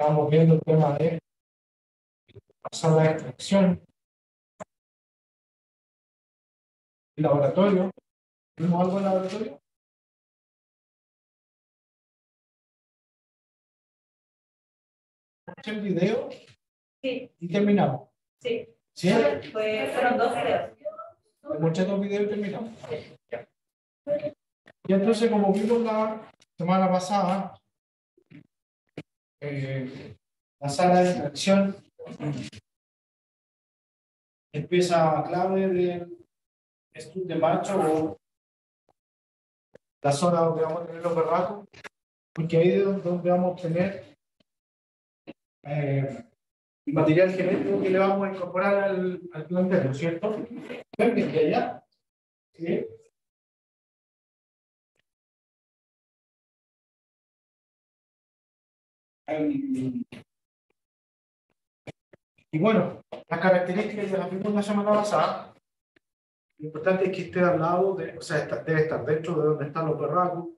Estamos viendo el tema de la sala de extracción, el laboratorio. ¿Vimos algo en el laboratorio? el video Sí, y terminamos. sí. ¿Sí? Fue, fueron dos videos. Muchos dos videos y terminamos. Y entonces, como vimos la semana pasada, la sala de extracción empieza a clave de estudio de macho o la zona donde vamos a tener los berracos, porque ahí es donde vamos a obtener eh, material genético que le vamos a incorporar al, al plantel, ¿no es cierto? ¿Ven que allá? ¿Sí? Y bueno, las características ya las vimos la semana pasada. Lo importante es que esté al lado de, o sea, está- debe estar dentro de donde están los berracos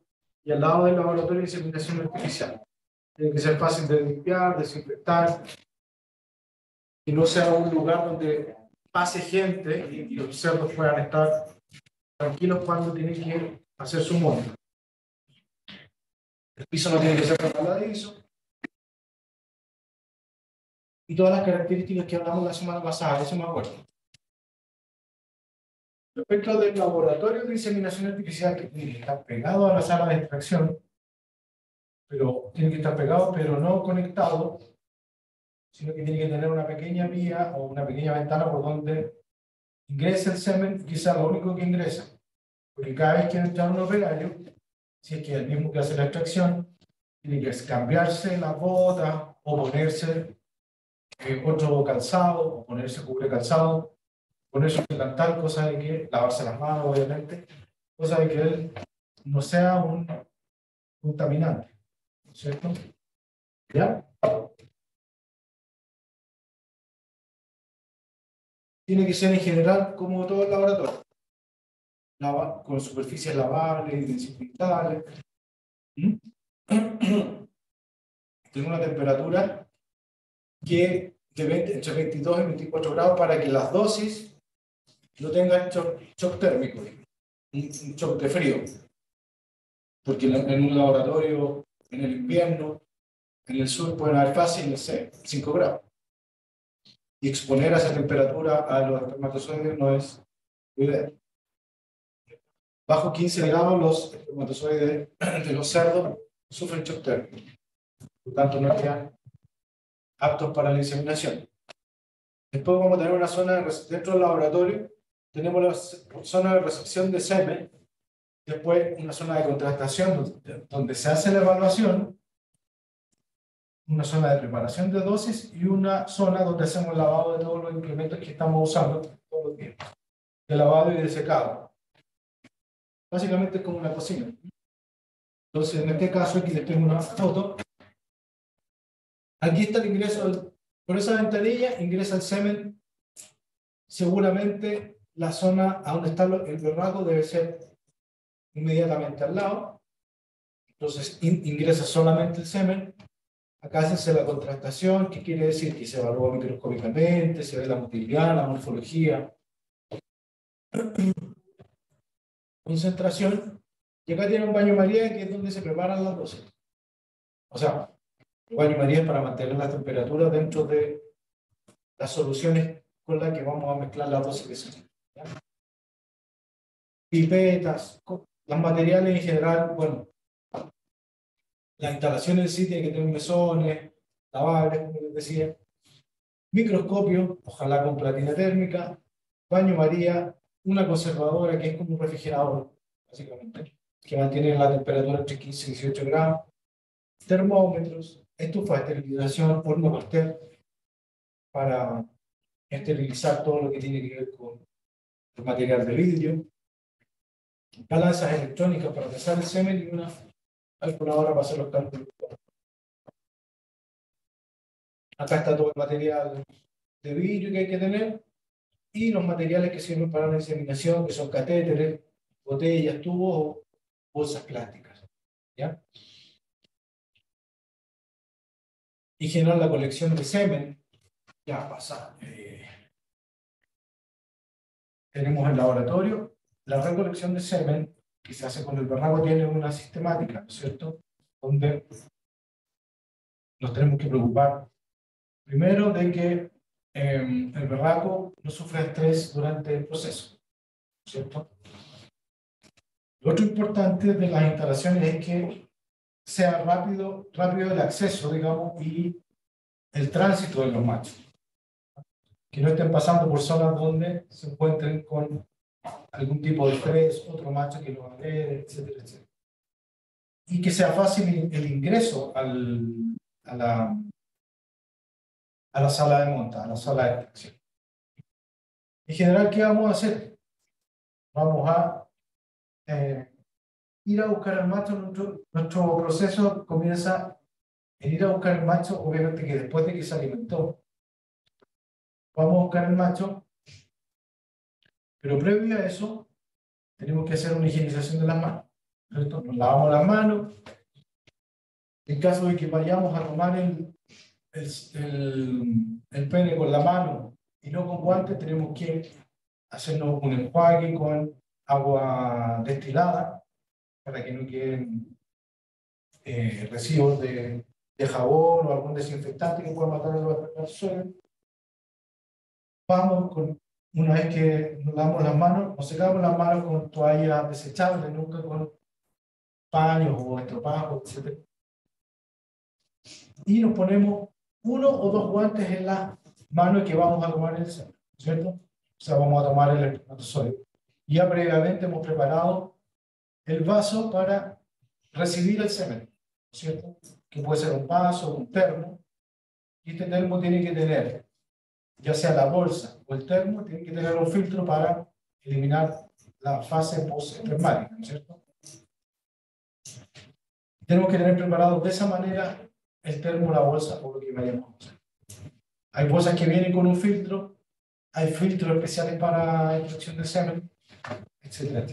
y al lado del laboratorio de inseminación artificial. Tiene que ser fácil de limpiar, desinfectar, y no sea un lugar donde pase gente y los cerdos puedan estar tranquilos cuando tienen que hacer su monta. El piso no tiene que ser resbaladizo. Y todas las características que hablamos la semana pasada, eso me acuerdo. Respecto del laboratorio de inseminación artificial que tiene que estar pegado a la sala de extracción, pero tiene que estar pegado, pero no conectado, sino que tiene que tener una pequeña vía o una pequeña ventana por donde ingresa el semen, quizá lo único que ingresa. Porque cada vez que entra un operario, si es que el mismo que hace la extracción, tiene que cambiarse la bota o ponerse eh, otro calzado, o ponerse cubre calzado, ponerse un delantal, cosa de que lavarse las manos, obviamente, cosa de que él no sea un contaminante, ¿no es cierto? ¿Ya? Tiene que ser en general como todo el laboratorio, con superficies lavables desinfectables. ¿Mm? Tiene una temperatura que de 20 entre 22 y 24 grados para que las dosis no tengan shock, shock térmico, un, shock de frío. Porque en, un laboratorio, en el invierno, en el sur pueden haber fácil, no sé, 5 grados. Y exponer a esa temperatura a los espermatozoides no es ideal. Bajo 15 grados los espermatozoides de los cerdos sufren shock térmico. Por tanto, no quedan aptos para la inseminación. Después vamos a tener una zona dentro del laboratorio, tenemos la zona de recepción de semen, después una zona de contrastación donde, se hace la evaluación, una zona de preparación de dosis y una zona donde hacemos lavado de todos los implementos que estamos usando todos los días, de lavado y de secado. Básicamente es como una cocina. Entonces, en este caso aquí les tengo una foto Aquí está el ingreso, por esa ventanilla ingresa el semen. Seguramente la zona a donde está el berraco debe ser inmediatamente al lado. Entonces in- ingresa solamente el semen. Acá se hace la contrastación, que quiere decir que se evalúa microscópicamente, se ve la motilidad, la morfología. Concentración. Y acá tiene un baño María, que es donde se preparan las dosis. O sea, el baño María para mantener la temperatura dentro de las soluciones con las que vamos a mezclar las dosis ¿ya? Pipetas, los materiales en general, bueno, la instalación sí tiene que tener mesones, lavables, como les decía, microscopio, ojalá con platina térmica, baño María, una conservadora que es como un refrigerador, básicamente, que mantiene la temperatura entre 15 y 18 grados, termómetros, estufa de esterilización, horno Pasteur, para esterilizar todo lo que tiene que ver con el material de vidrio, balanzas electrónicas para pesar el semen y una calculadora para hacer los cálculos. Acá está todo el material de vidrio que hay que tener y los materiales que sirven para la inseminación, que son catéteres, botellas, tubos o bolsas plásticas. ¿ya? Y generar la colección de semen. Ya pasa. eh, tenemos el laboratorio, la recolección de semen que se hace con el berraco tiene una sistemática, ¿no es cierto? Donde nos tenemos que preocupar primero de que eh, el berraco no sufra estrés durante el proceso, ¿no es cierto? Lo otro importante de las instalaciones es que sea rápido, rápido el acceso, digamos, y el tránsito de los machos. Que no estén pasando por zonas donde se encuentren con algún tipo de estrés, otro macho que lo agrede, etcétera, etcétera. Y que sea fácil el ingreso al, a, la, a la sala de monta, a la sala de extracción. En general, ¿qué vamos a hacer? Vamos a eh, ir a buscar al macho. Nuestro, nuestro proceso comienza en ir a buscar el macho, obviamente que después de que se alimentó. Vamos a buscar el macho pero previo a eso, tenemos que hacer una higienización de las manos. ¿cierto? Nos lavamos las manos. En caso de que vayamos a tomar el, el, el, el pene con la mano y no con guantes, tenemos que hacernos un enjuague con agua destilada para que no queden eh, residuos de, de jabón o algún desinfectante que pueda matar a las personas. Vamos con una vez que nos lavamos las manos, nos secamos las manos con toallas desechables, nunca con paños o estropajos, etc. Y nos ponemos uno o dos guantes en la mano que vamos a tomar el semen, ¿cierto? O sea, vamos a tomar el espermatozoide. Ya previamente hemos preparado el vaso para recibir el semen, ¿cierto? Que puede ser un vaso, un termo. Y este termo tiene que tener ya sea la bolsa o el termo, tiene que tener un filtro para eliminar la fase post-espermática, ¿no es cierto? Tenemos que tener preparado de esa manera el termo, la bolsa o lo que vayamos a usar. Hay bolsas que vienen con un filtro, hay filtros especiales para extracción de semen, etc.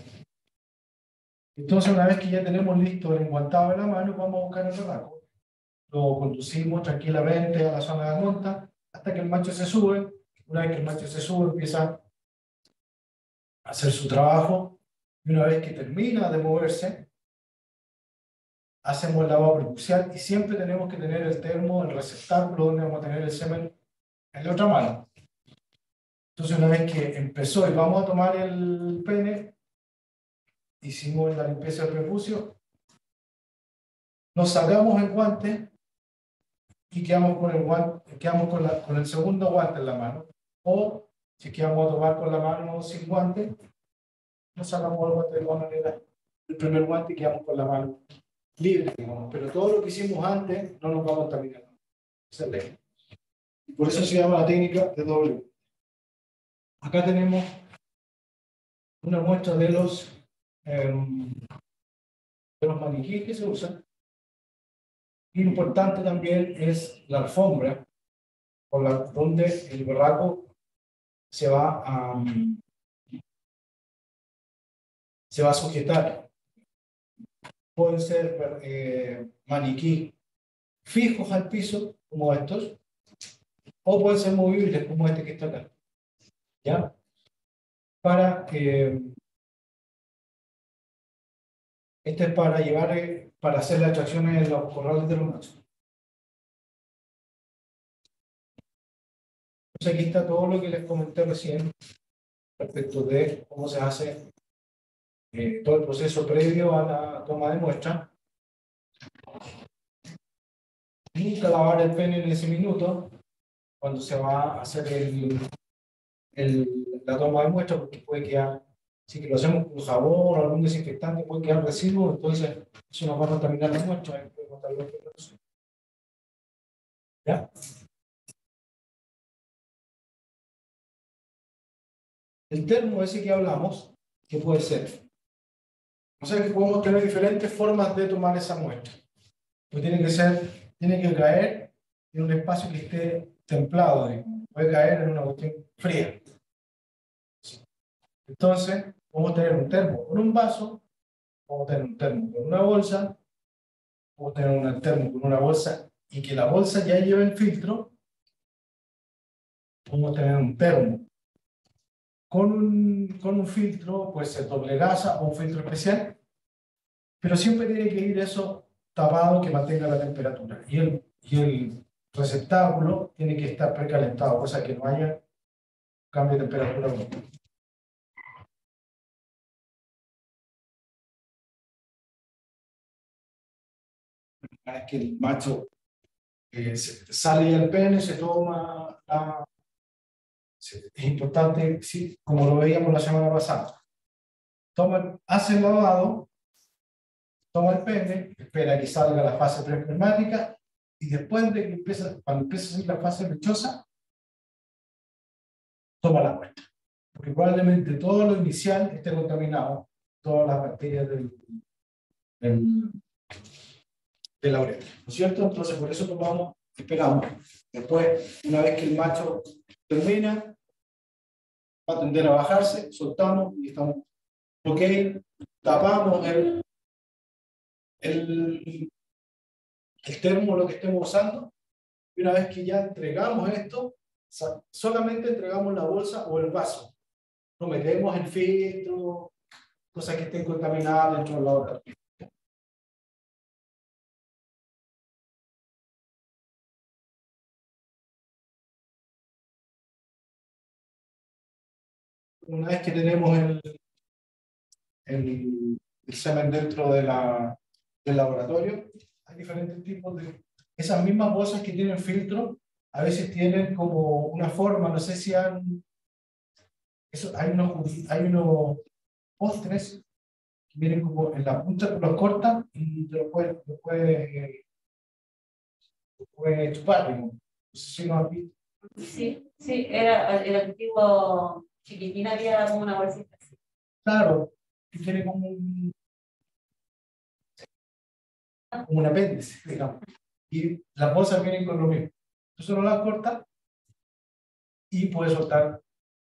Entonces, una vez que ya tenemos listo el enguantado en la mano, vamos a buscar el rebaco. Lo conducimos tranquilamente a la zona de monta hasta que el macho se sube. Una vez que el macho se sube, empieza a hacer su trabajo. Y una vez que termina de moverse, hacemos el lavado prepucial y siempre tenemos que tener el termo, el receptáculo donde vamos a tener el semen en la otra mano. Entonces, una vez que empezó y vamos a tomar el pene, hicimos la limpieza del prepucio, nos sacamos el guante y quedamos con el, guante, quedamos con, la, con el segundo guante en la mano. O si quedamos a tomar con la mano sin guante, nos sacamos el guante de igual manera, el primer guante y quedamos con la mano libre, digamos. Pero todo lo que hicimos antes no nos va a contaminar. Esa es ley. Por eso se llama la técnica de doble. Acá tenemos una muestra de los, eh, de los maniquíes que se usan Importante también es la alfombra, por la, donde el berraco se va a, se va a sujetar. Pueden ser eh, maniquí fijos al piso, como estos, o pueden ser movibles, como este que está acá. ¿Ya? Para que este es para llevar, eh, para hacer las extracciones en los corrales de los machos. Entonces aquí está todo lo que les comenté recién respecto de cómo se hace eh, todo el proceso previo a la toma de muestra. Nunca lavar el pene en ese minuto cuando se va a hacer el, el, la toma de muestra porque puede quedar si lo hacemos con jabón o algún desinfectante, puede quedar residuos, entonces eso nos va a contaminar la muestra. ¿Ya? El termo ese que hablamos, ¿qué puede ser? O sea que podemos tener diferentes formas de tomar esa muestra. Pues tiene que ser, tiene que caer en un espacio que esté templado, puede caer en una cuestión fría. Entonces, Podemos tener un termo con un vaso, podemos tener un termo con una bolsa, podemos tener un termo con una bolsa y que la bolsa ya lleva el filtro, podemos tener un termo. Con un, con un filtro, pues ser doble gasa o un filtro especial, pero siempre tiene que ir eso tapado que mantenga la temperatura. Y el, y el receptáculo tiene que estar precalentado, cosa que no haya cambio de temperatura. Es que el macho eh, sale del pene, se toma la... Es importante, sí, como lo veíamos la semana pasada. Toma, hace el lavado, toma el pene, espera que salga la fase preespermática y después de que empieza, cuando empieza a salir la fase lechosa, toma la muestra. Porque probablemente todo lo inicial esté contaminado, todas las bacterias del, del, de la uretra. ¿No es cierto? Entonces, por eso tomamos, esperamos. Después, una vez que el macho termina, va a tender a bajarse, soltamos y estamos ok, tapamos el, el, el termo, lo que estemos usando, y una vez que ya entregamos esto, solamente entregamos la bolsa o el vaso. No metemos el filtro, cosas que estén contaminadas dentro de la. Una vez que tenemos el, el, el semen dentro de la, del laboratorio, hay diferentes tipos de... Esas mismas bolsas que tienen filtro, a veces tienen como una forma, no sé si han... Eso, hay, unos, hay unos postres que vienen como en la punta, los cortas y te lo puedes, lo puedes, lo puedes chupar. No sé si lo has visto. Sí, sí, era el antiguo chiquitina había como una bolsita así. Claro, que tiene como un, como un apéndice, digamos. Y las bolsas vienen con lo mismo. Tú solo las cortas y puedes soltar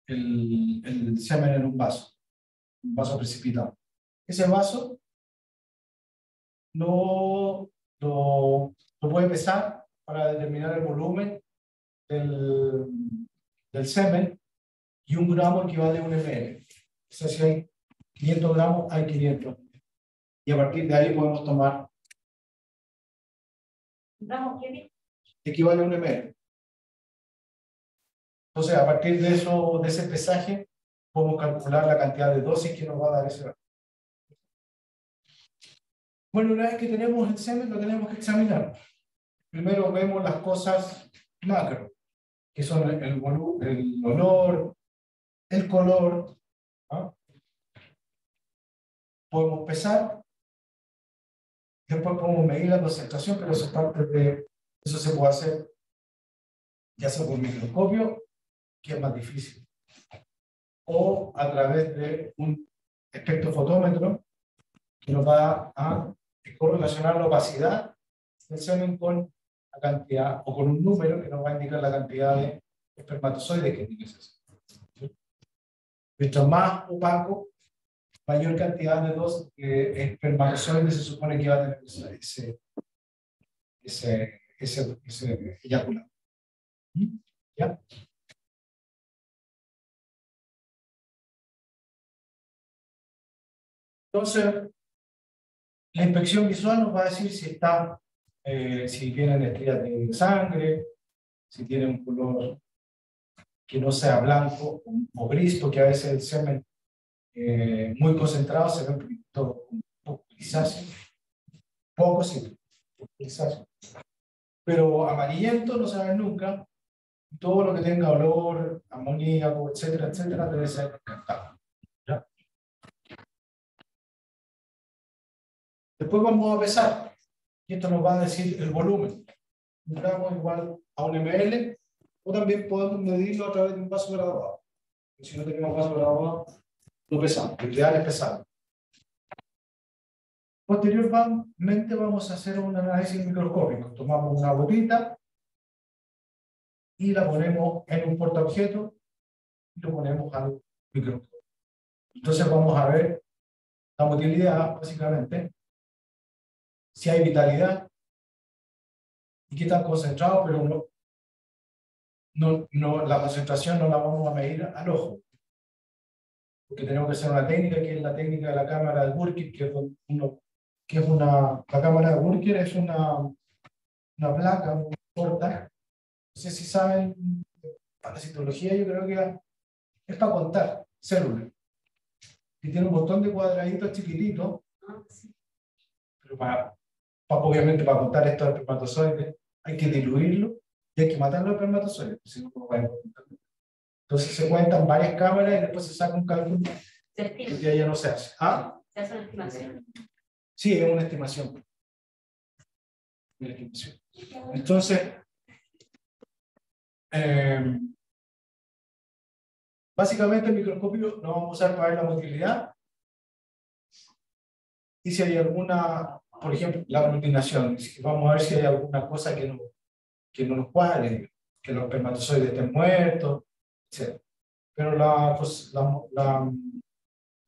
el, el semen en un vaso, un vaso precipitado. Ese vaso lo, lo, lo puede pesar para determinar el volumen del, del semen y un gramo equivale a un ml. O sea, si hay 500 gramos, hay 500. Y a partir de ahí podemos tomar. ¿Gramos qué? Equivale a un ml. Entonces, a partir de eso, de ese pesaje, podemos calcular la cantidad de dosis que nos va a dar ese. Bueno, una vez que tenemos el semen, lo tenemos que examinar. Primero vemos las cosas macro, que son el, el, el olor, el color. Podemos pesar. Después podemos medir la concentración, pero eso, parte de, eso se puede hacer ya sea por microscopio, que es más difícil, o a través de un espectrofotómetro que nos va a correlacionar la opacidad del semen con la cantidad, o con un número que nos va a indicar la cantidad de espermatozoides que tiene ese Mientras más opaco, mayor cantidad de dos eh, espermatozoides se supone que va a tener ese, ese, ese, eyaculado. ¿Mm? ¿Ya? Entonces, la inspección visual nos va a decir si está, eh, si tienen estrellas de sangre, si tiene un color que no sea blanco o gris, porque a veces el semen eh, muy concentrado se ve un poco grisáceo, poco sí, grisáceo. Pero amarillento no se ve nunca, todo lo que tenga olor, amoníaco, etcétera, etcétera, debe ser descartado. Después vamos a pesar, y esto nos va a decir el volumen. Un gramo igual a un ml, o también podemos medirlo a través de un vaso graduado. Si no tenemos vaso graduado, lo pesamos. Lo ideal es pesarlo. Posteriormente vamos a hacer un análisis microscópico. Tomamos una botita y la ponemos en un portaobjeto y lo ponemos al microscopio. Entonces vamos a ver la motilidad, básicamente, si hay vitalidad, y qué tan concentrado, pero no, no, no, la concentración no la vamos a medir al ojo. Porque tenemos que hacer una técnica que es la técnica de la cámara de Burkett, que es, uno, que es una, la cámara de Burkett es una, una placa muy corta. No sé si saben, para la citología yo creo que es para contar células. Y tiene un montón de cuadraditos chiquititos, pero para, para, obviamente para contar estos espermatozoides hay que diluirlo y hay que matar los espermatozoides, Entonces se cuentan varias cámaras y después se saca un cálculo que ya no se hace. ¿Ah? ¿Se hace una estimación? Sí, es una estimación. Entonces, eh, básicamente el microscopio lo vamos a usar para ver la motilidad y si hay alguna, por ejemplo, la aglutinación, vamos a ver si hay alguna cosa que no, que no nos cuadre, que los espermatozoides estén muertos, etc. Pero la, la, la,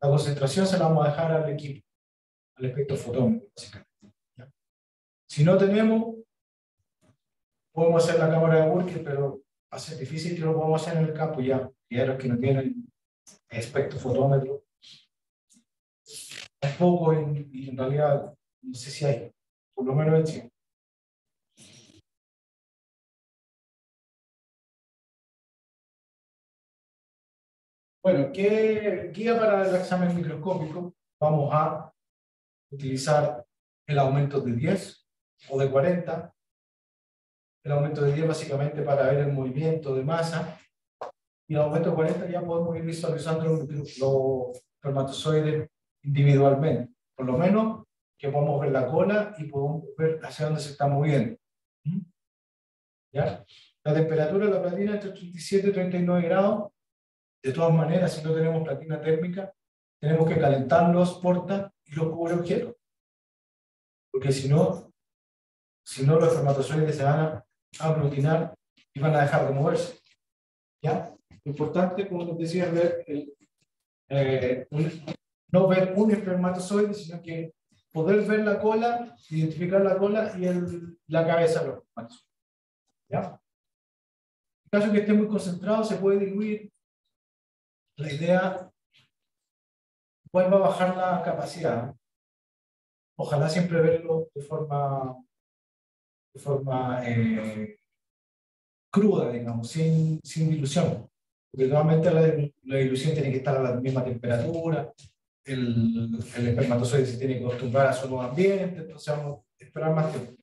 la, concentración se la vamos a dejar al equipo, al espectro fotómetro, básicamente. Si no tenemos, podemos hacer la cámara de Burke, pero ser difícil que lo podamos hacer en el campo ya. Y a los que no tienen espectrofotómetro, es poco y, en realidad no sé si hay, por lo menos en Chile. Bueno, ¿qué guía para el examen microscópico? Vamos a utilizar el aumento de 10 o de 40. El aumento de 10 básicamente para ver el movimiento de masa. Y el aumento de 40 ya podemos ir visualizando los espermatozoides individualmente. Por lo menos que podamos ver la cola y podemos ver hacia dónde se está moviendo. ¿Mm? ¿Ya? La temperatura de la platina entre 37 y 39 grados. De todas maneras, si no tenemos platina térmica, tenemos que calentar los porta y los cubre objetos. Porque si no, si no los espermatozoides se van a aglutinar y van a dejar de moverse. ¿Ya? Importante, como les decía, ver el, eh, no ver un espermatozoide, sino que poder ver la cola, identificar la cola y el, la cabeza de los espermatozoides. ¿Ya? En caso que esté muy concentrado, se puede diluir. La idea, igual va a bajar la capacidad. Ojalá siempre verlo de forma, de forma eh, cruda, digamos, sin, sin dilución. Porque nuevamente la, la dilución tiene que estar a la misma temperatura, el, el espermatozoide se tiene que acostumbrar a su nuevo ambiente, entonces vamos a esperar más tiempo.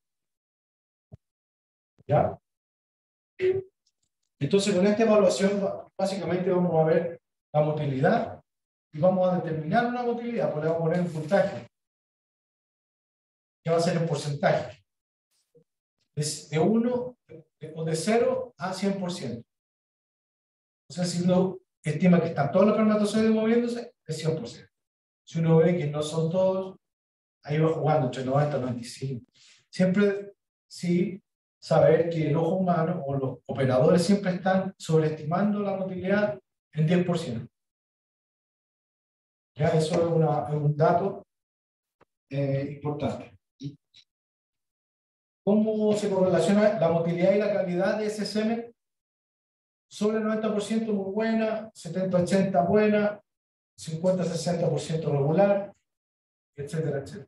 ¿Ya? Entonces, con esta evaluación, básicamente vamos a ver la motilidad y vamos a determinar una motilidad, pues le vamos a poner un puntaje. ¿Qué va a ser el porcentaje? De 1 o de 0 a 100%. O sea, si uno estima que están todos los espermatozoides moviéndose, es 100%. Si uno ve que no son todos, ahí va jugando entre 90 y 95. Siempre sí saber que el ojo humano o los operadores siempre están sobreestimando la motilidad en 10%. Ya eso es, una, un dato eh, importante. ¿Cómo se correlaciona la motilidad y la calidad de ese semen? Sobre el 90% muy buena, 70-80 buena, 50-60% regular, etcétera, etcétera.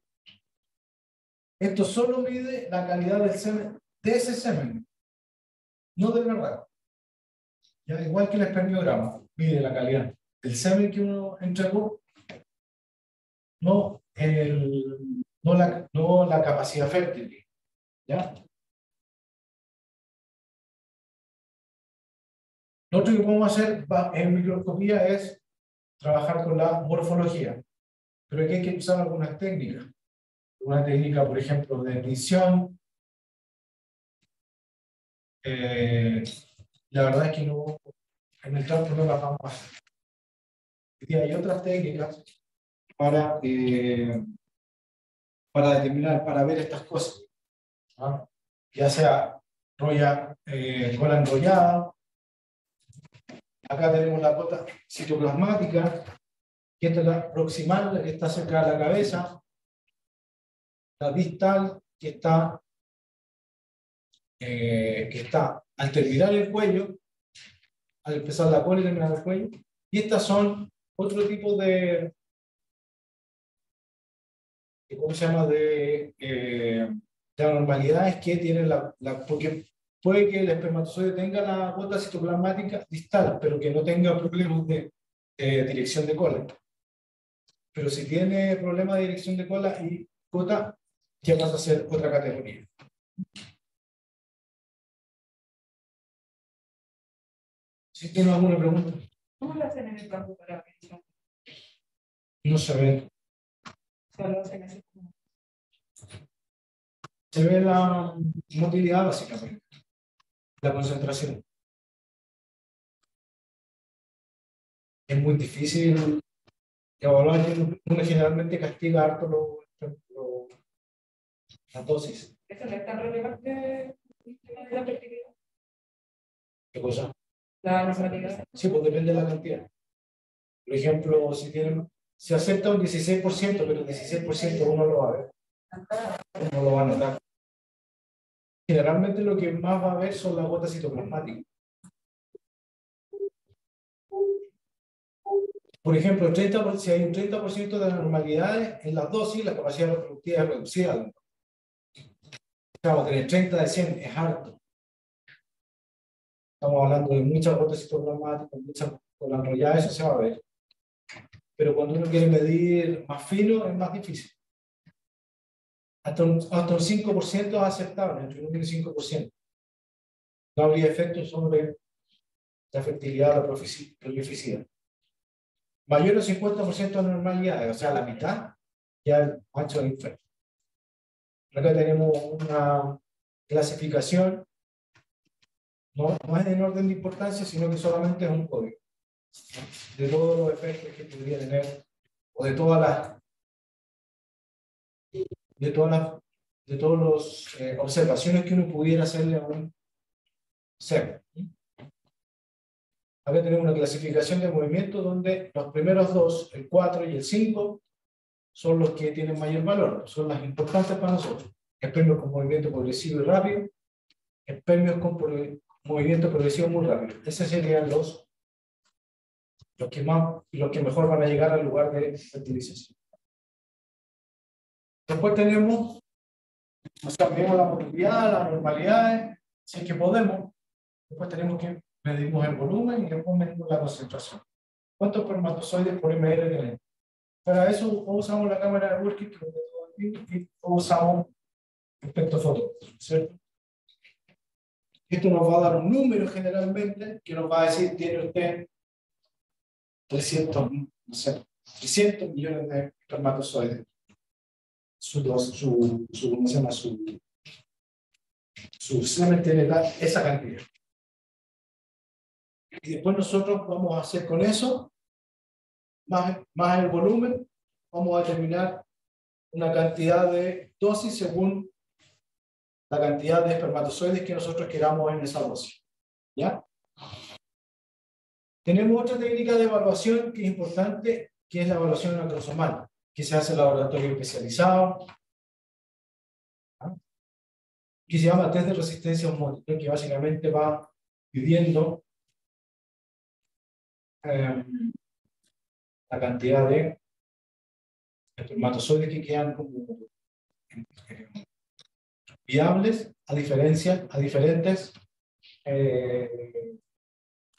Esto solo mide la calidad del semen, de ese semen, no del verdad. Ya, igual que el espermiograma, mide la calidad del semen que uno entregó, no, el, no, la, no la capacidad fértil. ¿Ya? Lo otro que podemos hacer en microscopía es trabajar con la morfología, pero aquí hay que usar algunas técnicas. Una técnica, por ejemplo, de edición. Eh, la verdad es que no, en el campo no la vamos a hacer. Y hay otras técnicas para, eh, para determinar, para ver estas cosas. Ya sea roya, eh, cola enrollada, Acá tenemos la cota citoplasmática, que es la proximal, que está cerca de la cabeza, la distal, que está eh, que está al terminar el cuello, al empezar la cola y terminar el cuello. Y estas son otro tipo de, ¿cómo se llama? De, eh, de anormalidades que tiene la, la, porque puede que el espermatozoide tenga la gota citoplasmática distal, pero que no tenga problemas de dirección de cola. Pero si tiene problemas de dirección de cola y gota, ya pasa a ser otra categoría. Si tiene alguna pregunta. ¿Cómo lo hacen en el campo para pensar? No se ve. Solo hacen así como. Se ve la motilidad básicamente, la concentración. Es muy difícil evaluar, uno generalmente castiga harto lo, lo, la dosis. ¿Eso no es tan relevante de la fertilidad? ¿Qué cosa? Sí, pues depende de la cantidad. Por ejemplo, si tienen, si acepta un 16%, pero el 16% uno lo va a ver. Uno lo va a notar. Generalmente lo que más va a ver son las gotas citoplasmáticas. Por ejemplo, 30, si hay un 30% de anormalidades en las dosis, la capacidad reproductiva es reducida. A tener 30 de 100, es harto. Estamos hablando de muchas gotas citoplasmáticas, muchas con la enrollada, eso se va a ver. Pero cuando uno quiere medir más fino, es más difícil. Hasta un, hasta un 5% es aceptable, entre un 1 y 5%. No habría efectos sobre la fertilidad o la prolificidad. Mayor al 50% de normalidad, o sea, la mitad, ya el macho es inferior. Acá tenemos una clasificación, no, no es en orden de importancia, sino que solamente es un código de todos los efectos que podría tener, o de todas las de todas las de todas las eh, observaciones que uno pudiera hacerle a un ser. Acá tenemos una clasificación de movimiento donde los primeros dos, el 4 y el 5, son los que tienen mayor valor, son las importantes para nosotros. Espermios con movimiento progresivo y rápido, espermios con movimiento progresivo muy rápido. Esos serían los, los, que más, los que mejor van a llegar al lugar de fertilización. Después tenemos, nos cambiamos la movilidad, las normalidades, si es que podemos. Después tenemos que medimos el volumen y después medimos la concentración. ¿Cuántos espermatozoides por ml tenemos? Para eso o usamos la cámara de Wilkins, y o usamos espectrofoto, ¿cierto? Esto nos va a dar un número generalmente que nos va a decir, tiene usted 300, no sé, 300 millones de espermatozoides. Su, su, su, ¿cómo se llama? Su, su semen tiene esa cantidad. Y después nosotros vamos a hacer con eso, más, más el volumen, vamos a determinar una cantidad de dosis según la cantidad de espermatozoides que nosotros queramos en esa dosis. ¿Ya? Tenemos otra técnica de evaluación que es importante, que es la evaluación acrosomal, que se hace en laboratorio especializado, que se llama test de resistencia osmótica, que básicamente va pidiendo eh, la cantidad de espermatozoides que quedan como viables a diferencia a diferentes eh,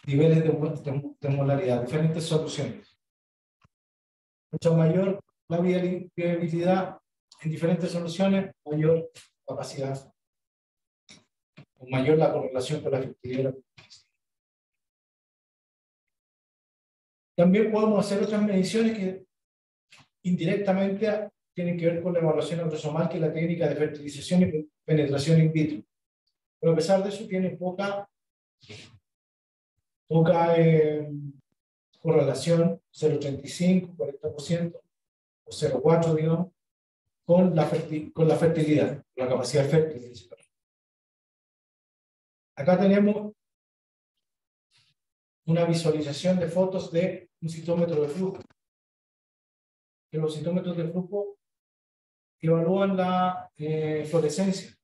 niveles de, de, molaridad, diferentes soluciones. Mucho mayor la viabilidad en diferentes soluciones, mayor capacidad, o mayor la correlación con la efectividad También podemos hacer otras mediciones que indirectamente tienen que ver con la evaluación autosomal, que es la técnica de fertilización y penetración in vitro. Pero a pesar de eso tiene poca, poca eh, correlación, 0,35, 40% o 0,4, digamos, con la, con la fertilidad, la capacidad fértil. Acá tenemos una visualización de fotos de un citómetro de flujo. Que los citómetros de flujo evalúan la eh, fluorescencia.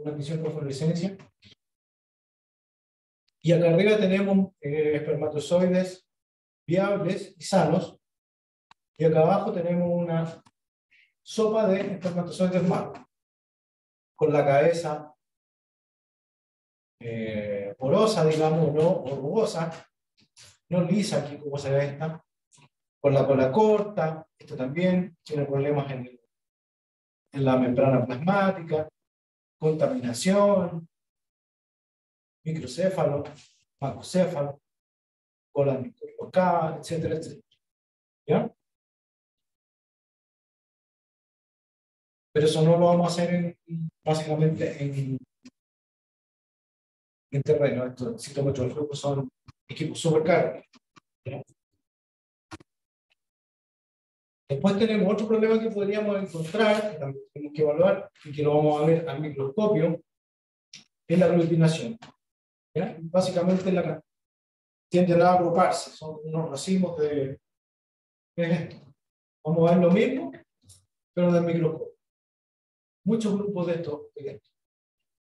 Una emisión de fluorescencia. Y acá arriba tenemos eh, espermatozoides viables y sanos. Y acá abajo tenemos una sopa de espermatozoides malos, con la cabeza eh, porosa, digamos, no o rugosa, no lisa aquí como se ve esta, con la cola corta, esto también tiene problemas en la membrana plasmática, contaminación, microcéfalo, macrocéfalo, cola microlocada, etcétera, etcétera. ¿Ya? Pero eso no lo vamos a hacer en, básicamente en, en terreno. Estos citómetros son equipos súper caros. Después tenemos otro problema que podríamos encontrar, que también tenemos que evaluar, y que lo vamos a ver al microscopio, es la aglutinación. ¿Ya? Básicamente la, tienden a agruparse, son unos racimos de... ¿Qué es esto? Vamos a ver lo mismo, pero en el microscopio. Muchos grupos de estos.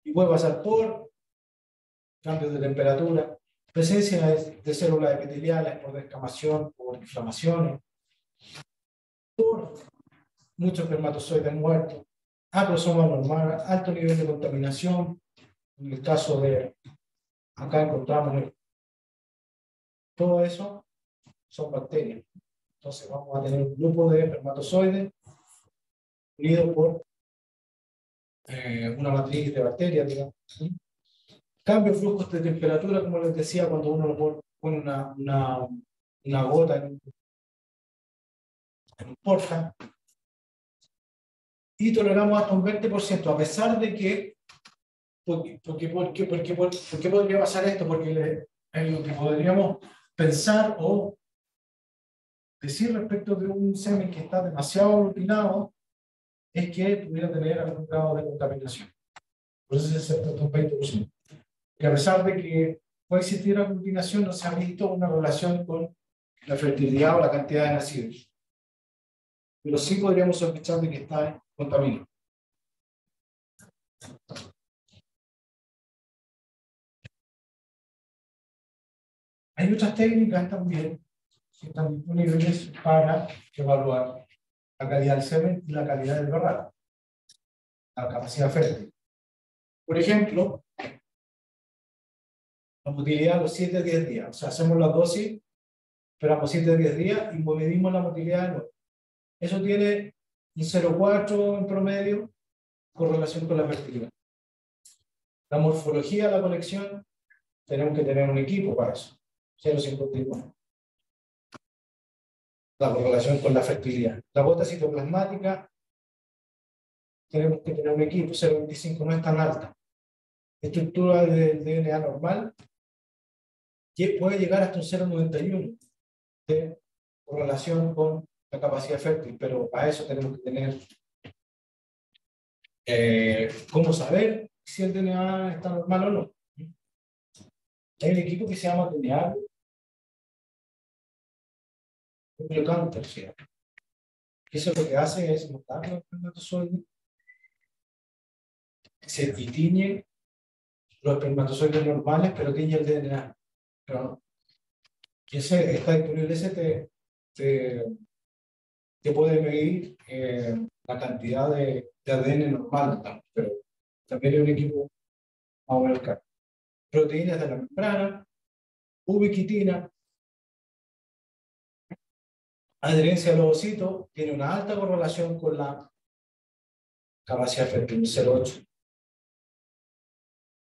Y puede pasar por cambios de temperatura, presencia de, de células epiteliales por descamación, por inflamaciones, muchos espermatozoides muertos, acrosoma normal, alto nivel de contaminación. En el caso de, acá encontramos el, todo eso son bacterias. Entonces vamos a tener un grupo de espermatozoides unidos por eh, una matriz de bacterias, digamos. ¿sí? Cambio de flujos de temperatura, como les decía, cuando uno pone una, una, una gota en un, en un porta. Y toleramos hasta un 20%, a pesar de que, porque, porque, porque, porque, porque podría pasar esto, porque le, en lo que podríamos pensar o decir respecto de un semen que está demasiado aglutinado es que pudiera tener algún grado de contaminación. Por eso es el 20%. Que a pesar de que puede existir aglutinación, no se ha visto una relación con la fertilidad o la cantidad de nacidos. Pero sí podríamos sospechar de que está contaminado. Hay otras técnicas también que están disponibles para evaluar la calidad del semen y la calidad del barraco, la capacidad fértil. Por ejemplo, la motilidad a los 7 a 10 días. O sea, hacemos la dosis, esperamos 7 a 10 días y medimos la motilidad. Eso tiene un 0,4 en promedio con relación con la fertilidad. La morfología de la colección, tenemos que tener un equipo para eso. 0,51 la correlación con la fertilidad. La gota citoplasmática, tenemos que tener un equipo, 0,25 no es tan alta. Estructura del DNA normal puede llegar hasta un 0,91 de correlación con la capacidad fértil, pero para eso tenemos que tener eh, cómo saber si el DNA está normal o no. Hay un equipo que se llama DNA counter, ¿cierto? Eso lo que hace es montar los espermatozoides se, tiñe los espermatozoides normales, pero tiñe el DNA. No. Y ese está disponible, ese te, te, te puede medir eh, la cantidad de, ADN normal, pero también hay un equipo a ver Proteínas de la membrana, ubiquitina, adherencia al ovocito tiene una alta correlación con la capacidad fértil, 0,8.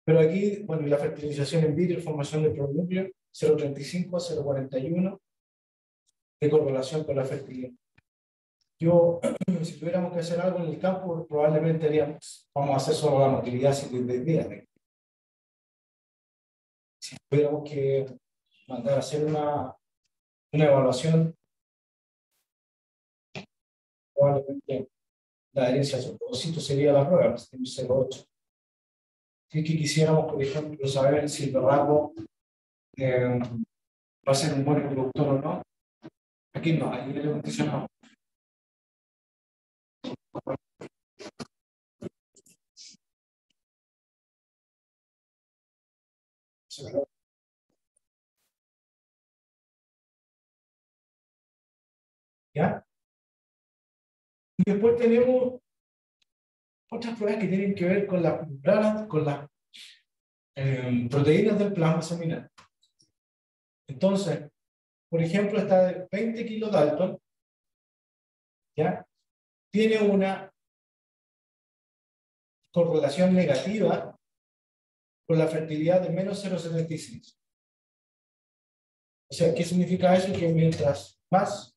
Pero aquí, bueno, la fertilización in vitro formación de pronúcleo, 0,35 a 0,41 de correlación con la fertilidad. Yo, si tuviéramos que hacer algo en el campo, probablemente haríamos, vamos a hacer solo la motilidad día. Si tuviéramos que mandar a hacer una, una evaluación probablemente la adherencia a su propósito sería la prueba, el 0,8. Si es que quisiéramos, por ejemplo, saber si el berraco eh, va a ser un buen reproductor o no, aquí no, ahí le condicionamos. ¿Ya? Y después tenemos otras pruebas que tienen que ver con las con las eh, proteínas del plasma seminal. Entonces, por ejemplo, esta de 20 kilodalton, ¿ya? Tiene una correlación negativa con la fertilidad de menos 0,76. O sea, ¿qué significa eso? Que mientras más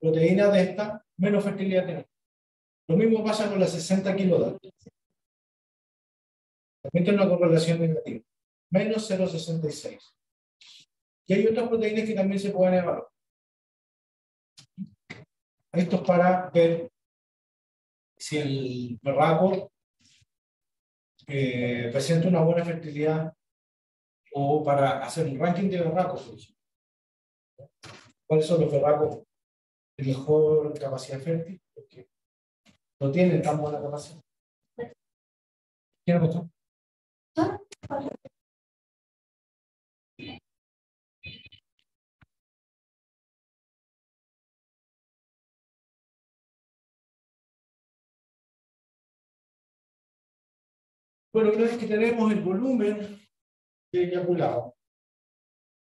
proteína de esta, menos fertilidad tenemos. Lo mismo pasa con las 60 kilodalton. También tiene una correlación negativa. Menos 0,66. Y hay otras proteínas que también se pueden evaluar. Esto es para ver si el berraco eh, presenta una buena fertilidad o para hacer un ranking de berracos. ¿Cuáles son los berracos de mejor capacidad fértil? Porque no tienen tan buena capacidad. ¿Quién otro? Bueno, una vez que tenemos el volumen de eyaculado,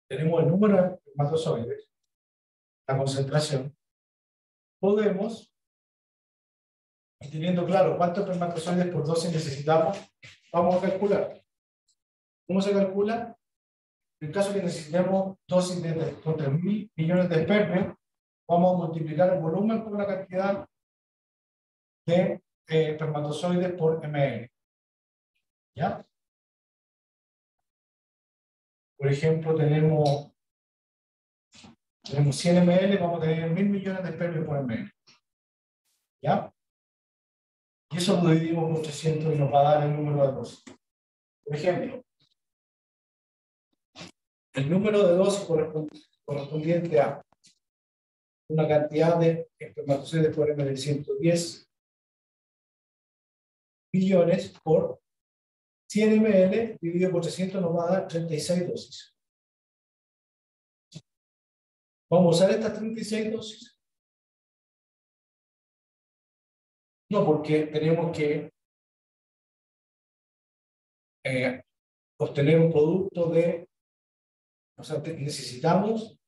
tenemos el número de espermatozoides, la concentración, podemos, teniendo claro cuántos espermatozoides por dosis necesitamos, vamos a calcular. ¿Cómo se calcula? En caso que necesitemos dosis de 3.000 millones de espermios, vamos a multiplicar el volumen por la cantidad de eh, espermatozoides por ml. ¿Ya? Por ejemplo, tenemos, tenemos 100 ml, vamos a tener 1000 millones de espermios por ml. ¿Ya? Y eso lo dividimos por 300 y nos va a dar el número de dosis. Por ejemplo, el número de dosis correspondiente a una cantidad de espermatozoides por ml de 110 millones por 100 ml dividido por 300 nos va a dar 36 dosis. ¿Vamos a usar estas 36 dosis? No, porque tenemos que eh, obtener un producto de, o sea, necesitamos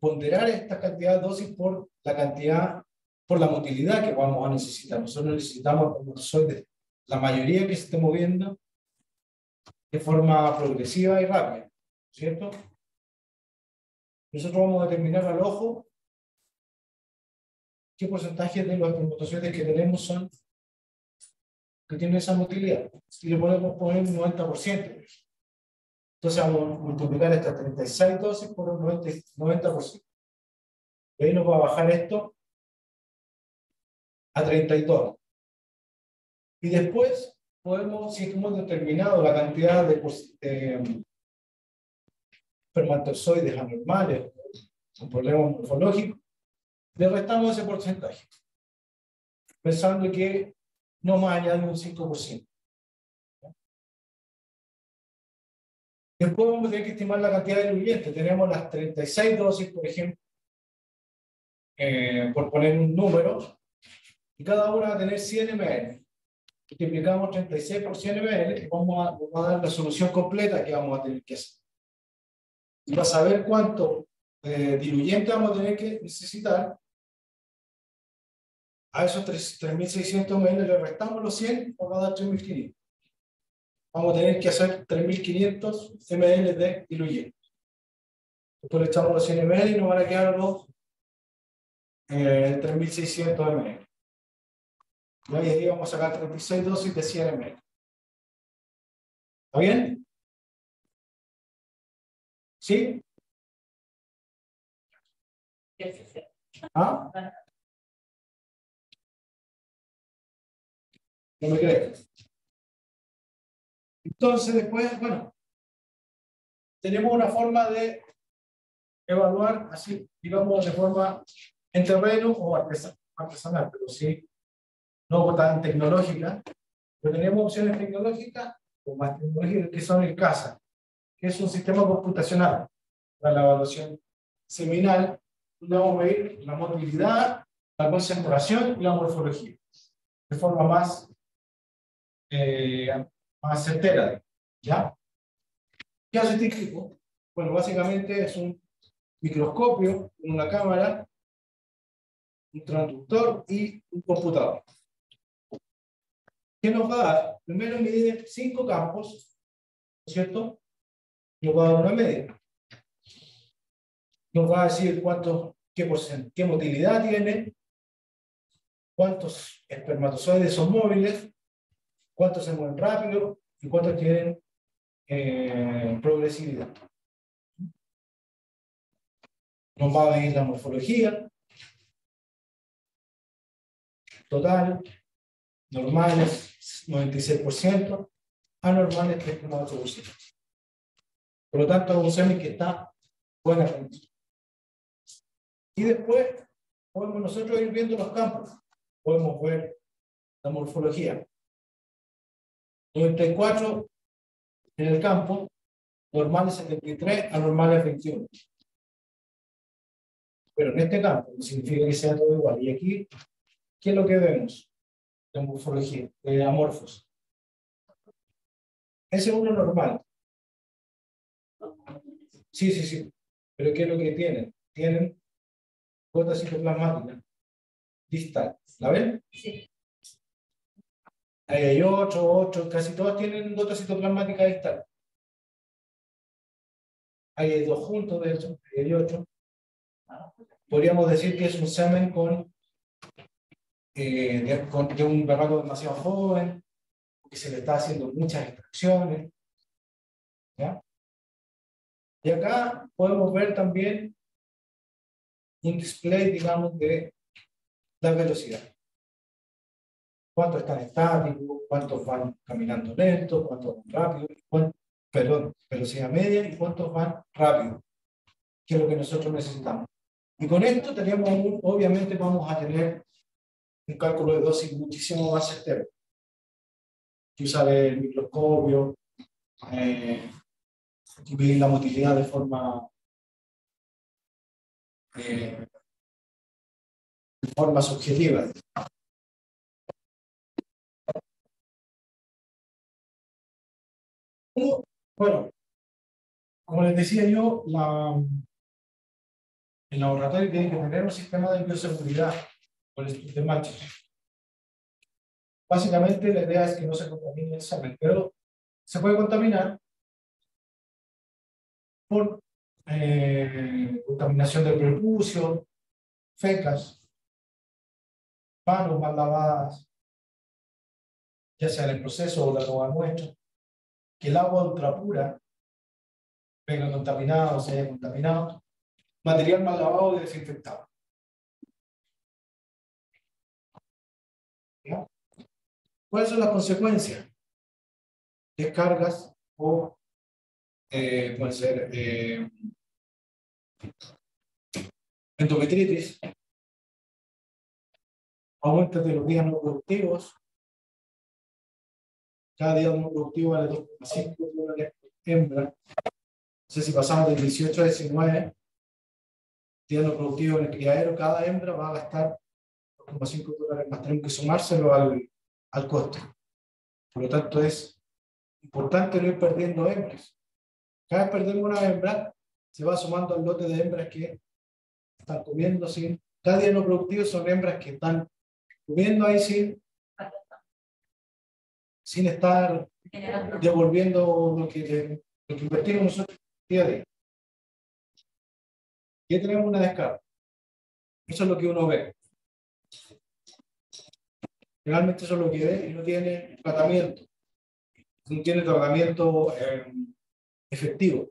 ponderar esta cantidad de dosis por la cantidad, por la motilidad que vamos a necesitar. Nosotros necesitamos espermatozoides, la mayoría que se esté moviendo de forma progresiva y rápida, ¿cierto? Nosotros vamos a determinar al ojo qué porcentaje de los espermatozoides que tenemos son que tienen esa motilidad. Si le podemos poner un 90%, entonces vamos a multiplicar estas 36 dosis por un 90%. Y ahí nos va a bajar esto a 32. Y después podemos, si hemos determinado la cantidad de eh, anormales, un problema morfológico, le restamos ese porcentaje, pensando que no más de un 5%. Después vamos a tener que estimar la cantidad de diluyentes. Tenemos las 36 dosis, por ejemplo, eh, por poner un número, y cada una va a tener 100 ml multiplicamos 36 por 100 ml y vamos a, vamos a dar la solución completa que vamos a tener que hacer. Y para saber cuánto eh, diluyente vamos a tener que necesitar, a esos 3.600 ml le restamos los 100, nos va a dar 3.500. Vamos a tener que hacer 3.500 ml de diluyente. Después le echamos los 100 ml y nos van a quedar los eh, 3.600 ml. Y ahí vamos a sacar 36 dosis de 100 ml. ¿Está bien? ¿Sí? ¿Ah? ¿No me crees? Entonces, después, bueno, tenemos una forma de evaluar así, digamos, de forma en terreno o artesanal, pero sí no tan tecnológica, pero tenemos opciones tecnológicas o más tecnológicas que son el CASA. que es un sistema computacional para la evaluación seminal, donde vamos a medir la motilidad, la concentración y la morfología, de forma más, eh, más certera. ¿ya? ¿Qué hace este equipo? Bueno, básicamente es un microscopio, una cámara, un transductor y un computador. ¿Qué nos va a dar? Primero mide cinco campos, ¿no cierto? Nos va a dar una media. Nos va a decir cuánto, qué, qué motilidad tiene, cuántos espermatozoides son móviles, cuántos se mueven rápido y cuántos tienen eh, progresividad. Nos va a venir la morfología total, normales 96%, anormales 3,8%. Por lo tanto, un semen que está buena Y después podemos nosotros ir viendo los campos. Podemos ver la morfología. 94 en el campo, normales 73, anormales 21. Pero en este campo no significa que sea todo igual. Y aquí, ¿qué es lo que vemos? De morfología, de amorfos. Ese es uno normal. Sí, sí, sí. Pero ¿qué es lo que tienen? Tienen gota citoplasmática distal. ¿La ven? Sí. Ahí hay ocho, ocho, casi todas tienen gota citoplasmática distal. Ahí hay dos juntos, de hecho, ahí hay ocho. Podríamos decir que es un semen con, eh, de, con de un berraco demasiado joven, que se le está haciendo muchas extracciones. ¿ya? Y acá podemos ver también un display, digamos, de la velocidad. Cuántos están estáticos, cuántos van caminando lento, cuántos van rápido, perdón, velocidad media y cuántos van rápido, que es lo que nosotros necesitamos. Y con esto tenemos, obviamente vamos a tener un cálculo de dosis muchísimo más certero. Que usa el microscopio, eh, medir la motilidad de forma eh, de forma subjetiva. Bueno, como les decía yo, la, el laboratorio tiene que tener un sistema de bioseguridad por de matches. Básicamente la idea es que no se contamine el semen, pero se puede contaminar por eh, contaminación del prepucio, fecas, manos mal lavadas, ya sea en el proceso o la nueva muestra, que el agua ultra pura venga contaminada o se haya contaminado, material mal lavado y desinfectado. ¿Cuáles son las consecuencias? Descargas o eh, puede ser eh, endometritis, aumento de los días no productivos, cada día no productivo vale 2,5 dólares por hembra. No sé si pasamos del 18 a 19 días no productivos en el criadero, cada hembra va a gastar 2,5 dólares más. Tenemos que sumárselo al, al costo. Por lo tanto, es importante no ir perdiendo hembras. Cada vez perdemos una hembra, se va sumando al lote de hembras que están comiendo sin. Cada día no productivo son hembras que están comiendo ahí sin, sin estar devolviendo lo que, lo que invertimos nosotros día a día. Y tenemos una descarga. Eso es lo que uno ve. Realmente eso es lo que no tiene tratamiento. No tiene tratamiento. Eh, efectivo.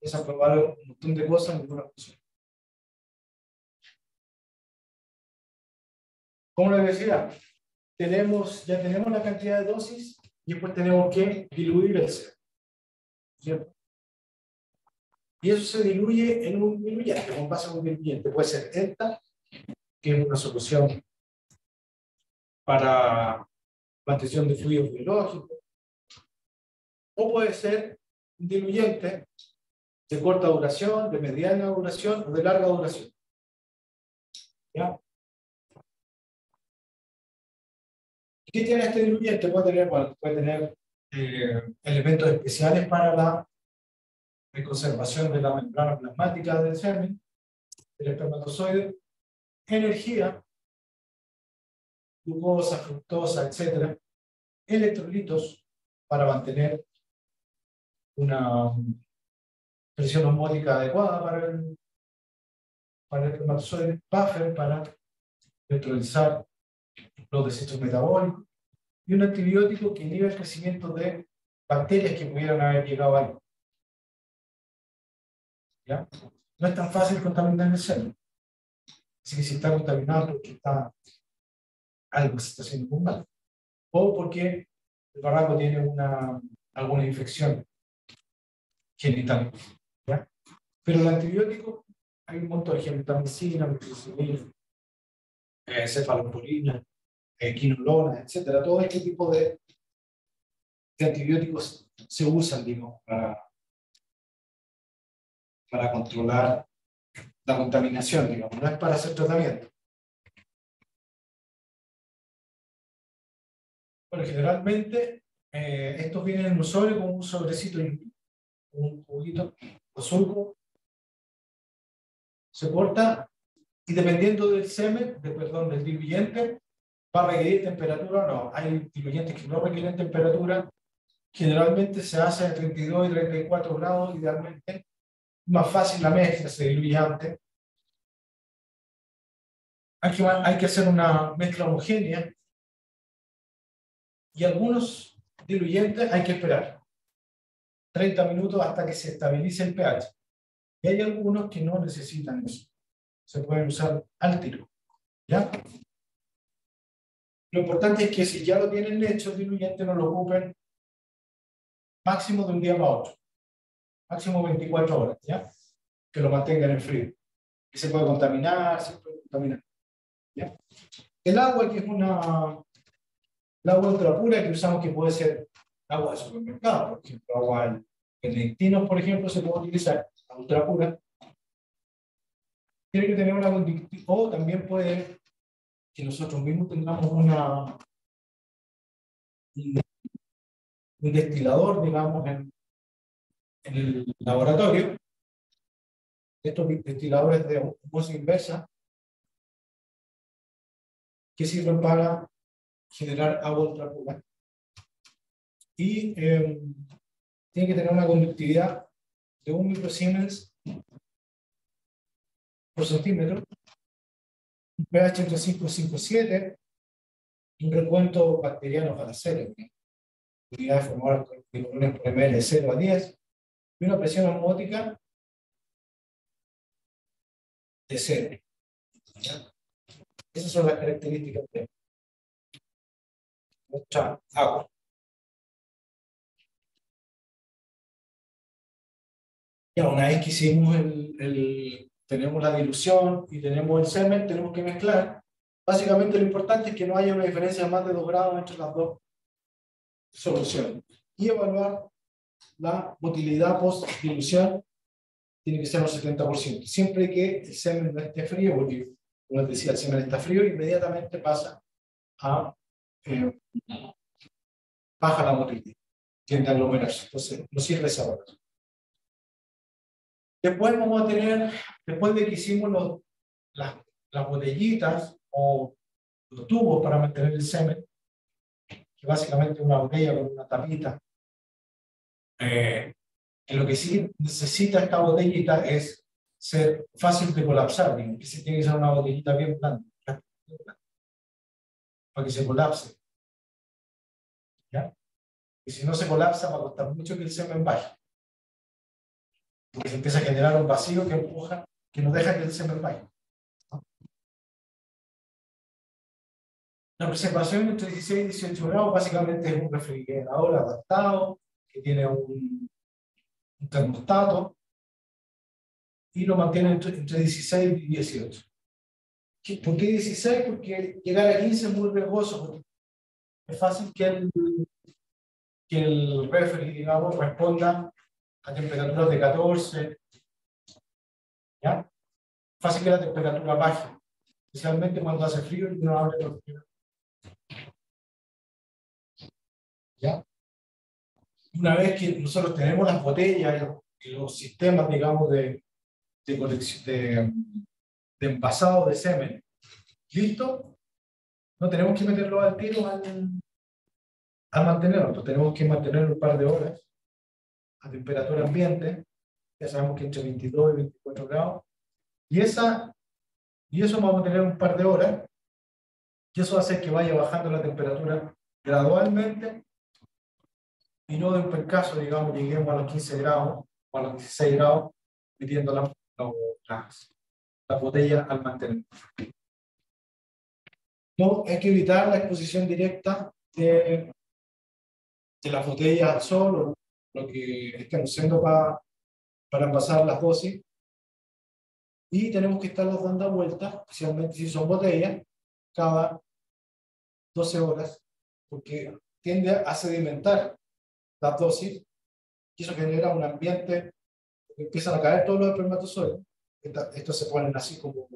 Es aprobar un montón de cosas en una función. Como les decía, tenemos, ya tenemos la cantidad de dosis y después tenemos que diluir el ¿cierto? Y eso se diluye en un diluyente, con base en un diluyente. Puede ser ETA, que es una solución para mantención de fluidos biológicos, o puede ser un diluyente de corta duración, de mediana duración o de larga duración. ¿Ya? ¿Qué tiene este diluyente? Puede tener, puede tener eh, elementos especiales para la conservación de la membrana plasmática del semen, del espermatozoide, energía, glucosa, fructosa, etc. Electrolitos para mantener una presión osmótica adecuada para el, para el espermatozoide, buffer para neutralizar los desechos metabólicos y un antibiótico que inhibe el crecimiento de bacterias que pudieran haber llegado ahí. ¿Ya? No es tan fácil contaminar el semen. Así que si está contaminado porque está algo se está haciendo muy mal. O porque el barranco tiene una, alguna infección genital. ¿ya? Pero el antibiótico, hay un montón de gentamicina, metricilina, eh, eh, quinolona, etcétera. Todo este tipo de, de antibióticos se usan, digamos, para, para controlar la contaminación, digamos, no es para hacer tratamiento. Bueno, generalmente eh, estos vienen en un sobre con un sobrecito un juguito o surco. Se corta y dependiendo del semen, de, perdón, del diluyente, va a requerir temperatura o no. Hay diluyentes que no requieren temperatura. Generalmente se hace a 32 y 34 grados, idealmente. Más fácil la mezcla, se diluye antes. Hay que, hay que hacer una mezcla homogénea. Y algunos diluyentes hay que esperar 30 minutos hasta que se estabilice el pH. Y hay algunos que no necesitan eso. Se pueden usar al tiro. ¿Ya? Lo importante es que si ya lo tienen hecho, el diluyente no lo ocupen máximo de un día para otro. Máximo 24 horas, ¿ya? Que lo mantengan en frío. Que se puede contaminar, se puede contaminar. ¿ya? El agua, que es una... El agua ultra pura que usamos, que puede ser agua de supermercado, por ejemplo, agua benedictinos, por ejemplo, se puede utilizar, ultra pura. Tiene que tener una o también puede que nosotros mismos tengamos una, un destilador, digamos, en, en el laboratorio. Estos destiladores de osmosis inversa que sirven para generar agua ultra pura. Y eh, tiene que tener una conductividad de un microsiemens por centímetro un pH entre 5 y 5,7, un recuento bacteriano para cero, unidad de formar por ml de 0 a 10, y una presión osmótica de 0. Esas son las características de nuestra agua. Ya una vez que hicimos el, el tenemos la dilución y tenemos el semen, tenemos que mezclar. Básicamente lo importante es que no haya una diferencia de más de 2 grados entre las dos soluciones. Y evaluar la motilidad post-dilución tiene que ser un 70%. Siempre que el semen no esté frío, porque, como les decía, el semen está frío, inmediatamente pasa a baja la motilidad, tiende a aglomerarse. Entonces, no sirve esa hora. Después vamos a tener, después de que hicimos los, las, las botellitas o los tubos para mantener el semen, que básicamente una botella con una tapita, eh, lo que sí necesita esta botellita es ser fácil de colapsar, que se tiene que ser una botellita bien blanda, para que se colapse. ¿Ya? Y si no se colapsa, va a costar mucho que el semen baje porque se empieza a generar un vacío que empuja, que no deja que el semen vaya. La preservación entre 16 y 18 grados básicamente es un refrigerador adaptado que tiene un, termostato y lo mantiene entre, 16 y 18. ¿Por qué 16? Porque llegar a 15 es muy riesgoso. Es fácil que el, que el refri, digamos, responda a temperaturas de 14. ¿Ya? Fácil que la temperatura baje, especialmente cuando hace frío y no abre los ¿Ya? Una vez que nosotros tenemos las botellas y los sistemas, digamos, de, de, colección, de, de envasado de semen, listo, no tenemos que meterlo al tiro al, al mantenerlo, tenemos que mantenerlo un par de horas a temperatura ambiente, ya sabemos que entre 22 y 24 grados, y, esa, y eso vamos a tener un par de horas, y eso hace que vaya bajando la temperatura gradualmente, y no de un percaso, digamos, lleguemos a los 15 grados o a los 16 grados, metiendo la, las, las botellas al mantener. No, hay que evitar la exposición directa de, de las botellas al sol o lo que estén usando para, para envasar las dosis. Y tenemos que estarlas dando vueltas, especialmente si son botellas, cada 12 horas, porque tiende a sedimentar las dosis y eso genera un ambiente, empiezan a caer todos los espermatozoides. Estos se ponen así como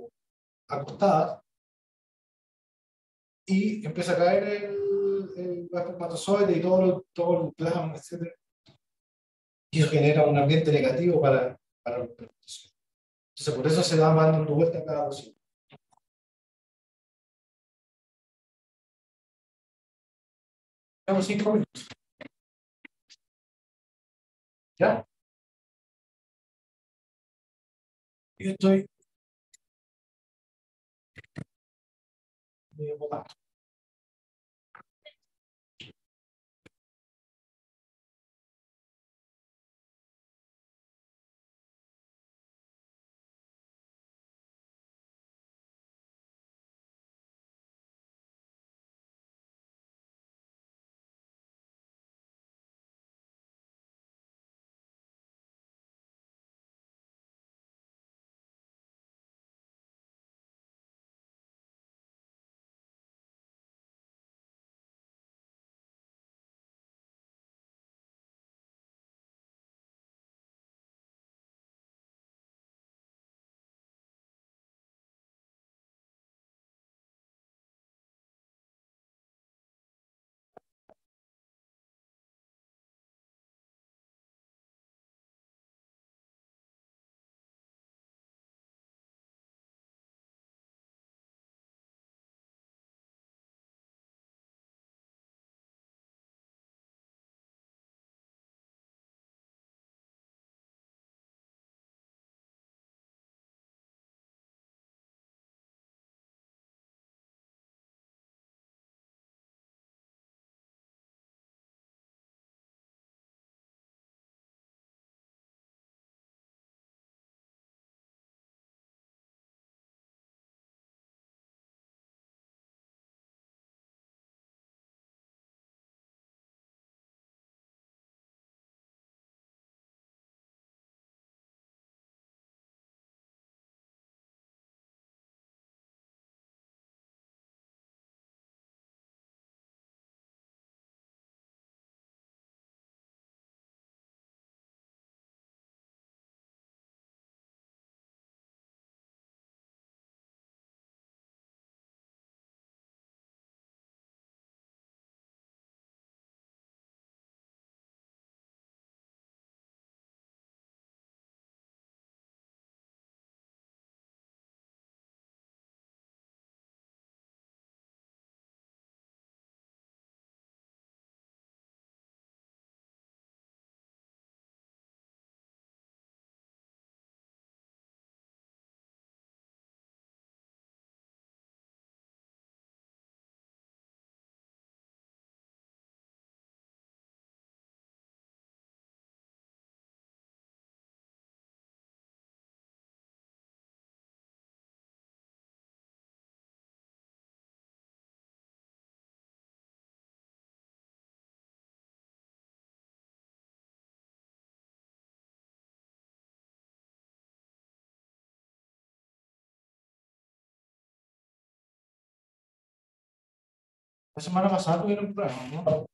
acostadas y empieza a caer el, el espermatozoide y todo, todo el plasma, etc. Y eso genera un ambiente negativo para, para los espermatozoides. Entonces, por eso se da dando vuelta cada dos Tenemos cinco minutos. ¿Ya? Yo estoy voy a votar. La semana pasada tuvieron problemas, ¿no?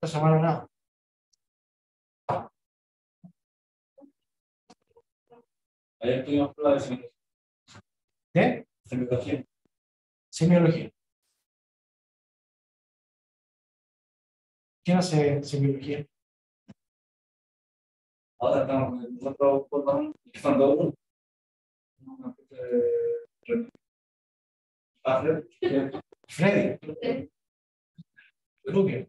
La semana nada. Ayer tuvimos prueba de semiología. ¿De? Semiología. Semiología. ¿Quién hace semiología? Ahora estamos en otro portón, estando uno. No, no, Freddy. Rubio.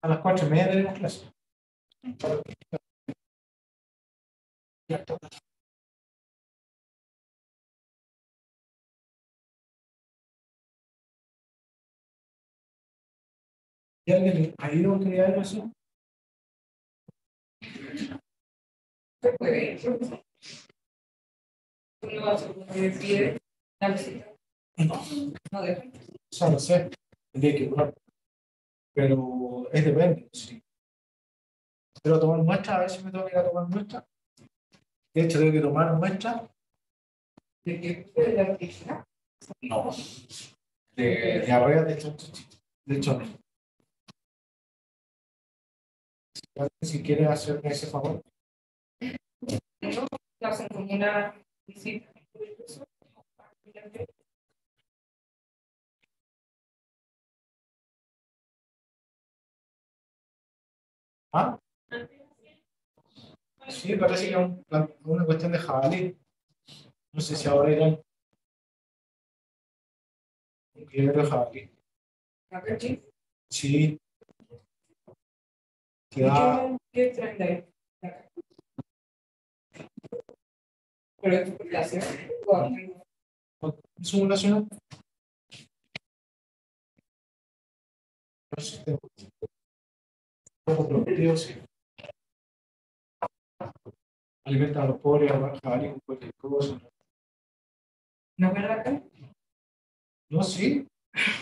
A las cuatro y media tenemos clase. ¿Y alguien ha ido a eso? Se puede ir. Uno va a visita. No deja. O sea, no sé, tendría que. Pero es depende, sí. Pero tomar muestra, a ver si me tengo que tomar muestra. De hecho, tengo que tomar muestra. ¿De qué? De la artista. No. De diarrea de hecho. De hecho. Si quieres hacerme ese favor. No, la una visita. ¿Ah? Sí, parece que es un- una cuestión de jabalí. No sé si ahora irán. Un criadero de jabalí. Sí. Sí. Te da- ¿Qué traen de ahí? Pero es tu clase. Wow. simulación. No sé, tengo- Poco productivo, sí. Alimenta a los pobres, a los jabalí con cualquier cosa. ¿No ven acá? No, sí.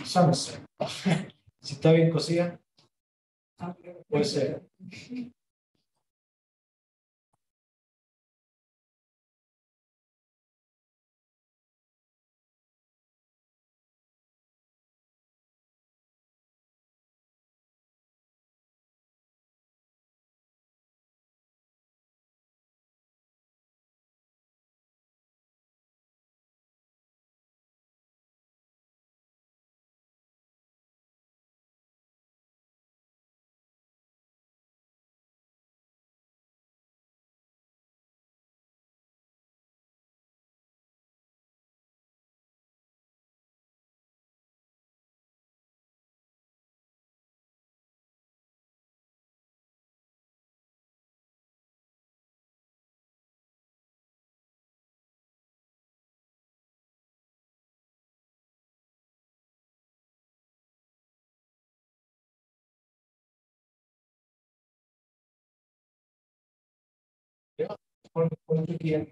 Sé. Si está bien cocida, Ah, puede ser. खुल चुकी है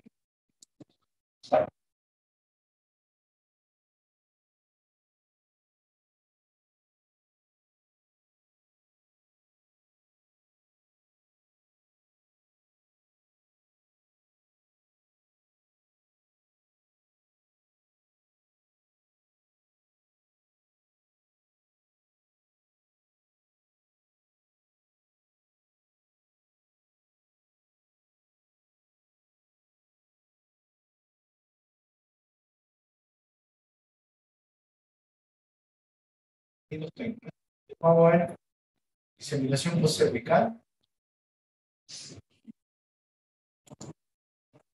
Vamos a ver diseminación postcervical.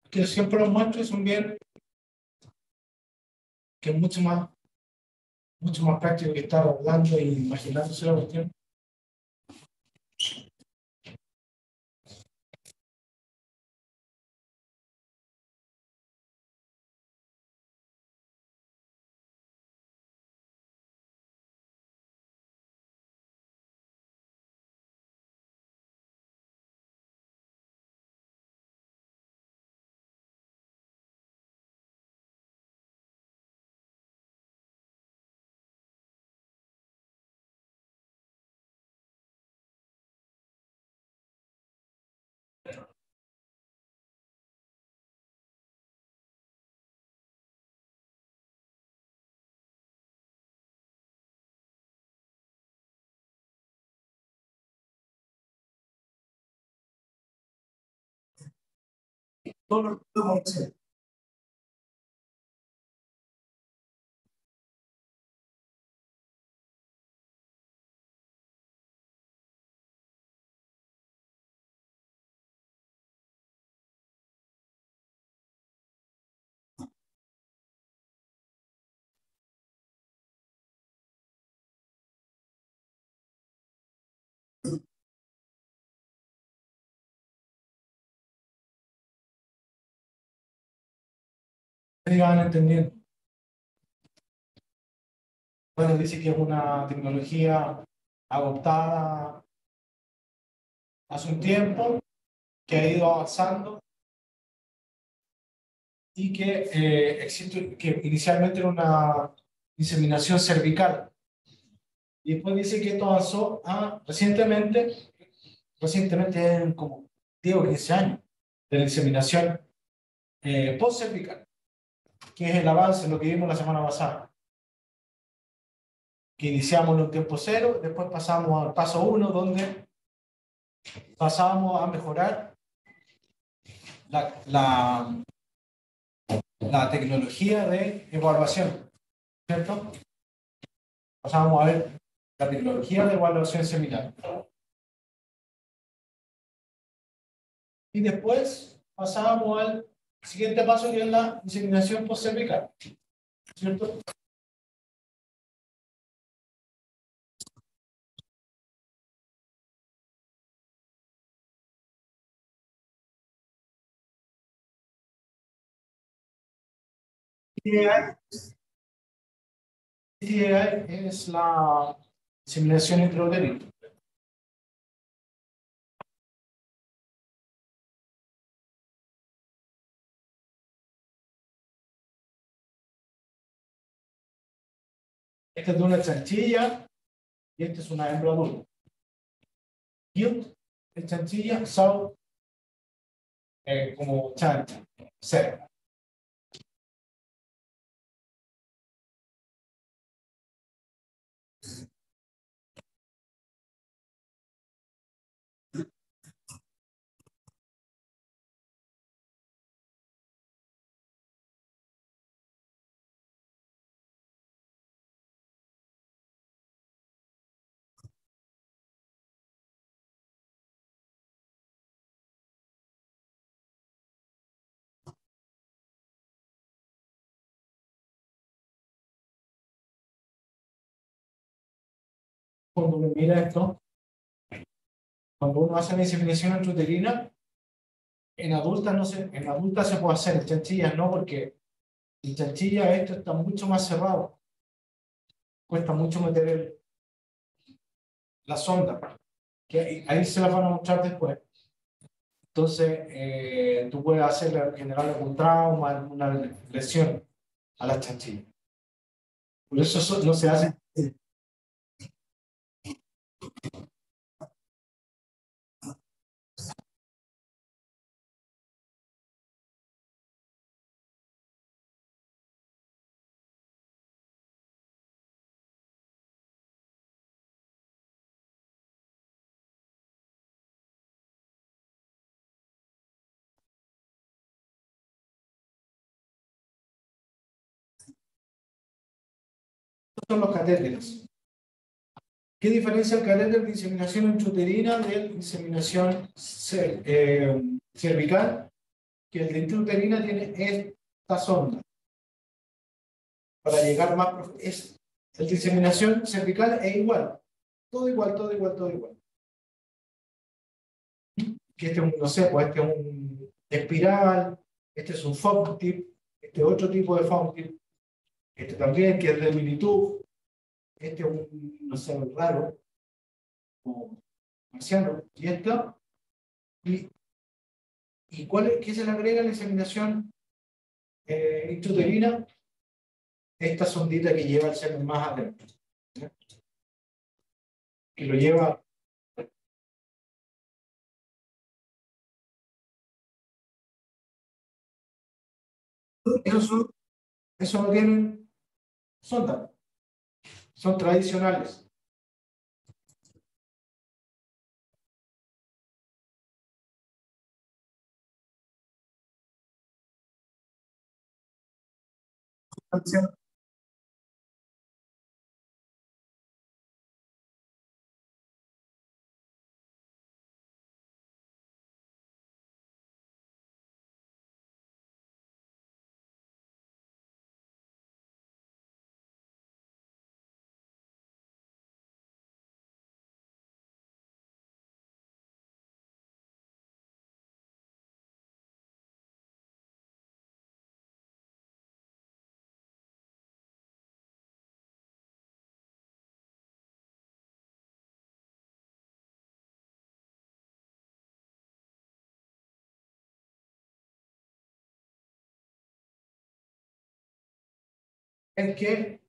Que siempre los muestro es un bien que es mucho más, mucho más práctico que estar hablando e imaginándose la cuestión. Todo lo que podemos Ustedes van entendiendo. Bueno, dice que es una tecnología adoptada hace un tiempo, que ha ido avanzando y que eh, existe, que inicialmente era una inseminación cervical. Y después dice que esto avanzó a recientemente, recientemente en como 10 o 15 años, de la inseminación eh, post-cervical que es el avance, lo que vimos la semana pasada. Que iniciamos en un tiempo cero, después pasamos al paso uno, donde pasábamos a mejorar la, la, la tecnología de evaluación, ¿cierto? Pasábamos a ver la tecnología de evaluación seminal. Y después pasábamos al Siguiente paso que es la inseminación postcervical. ¿Cierto? es la inseminación intrauterina. Esta es de una chanchilla y esta es una hembra adulta. Cute es chanchilla, so eh, como chancha, cerca. Mira esto, cuando uno hace la inseminación intrauterina, en adultas no se, en adultas se puede hacer, en chanchillas no, porque en chanchillas esto está mucho más cerrado. Cuesta mucho meter el, la sonda, que ahí, se la van a mostrar después. Entonces, eh, tú puedes hacer generar algún trauma, alguna lesión a la chanchilla. Por eso no se hace son los catéteres. ¿Qué diferencia el catéter de inseminación intrauterina de inseminación eh, cervical? Que el de intrauterina tiene esta sonda. Para llegar más. Es, el de inseminación cervical es igual. Todo igual, todo igual, todo igual. Que este es un, no sé, pues este es un espiral, este es un foam tip, este es otro tipo de foam tip, este también, que es de militube, este es un, no sé, raro, o marciano, y esto, y, y cuál es, ¿qué se le agrega a la inseminación eh? Esta sondita que lleva el semen más adentro, ¿ya? que lo lleva son, eso no tienen sonda, son tradicionales. Es que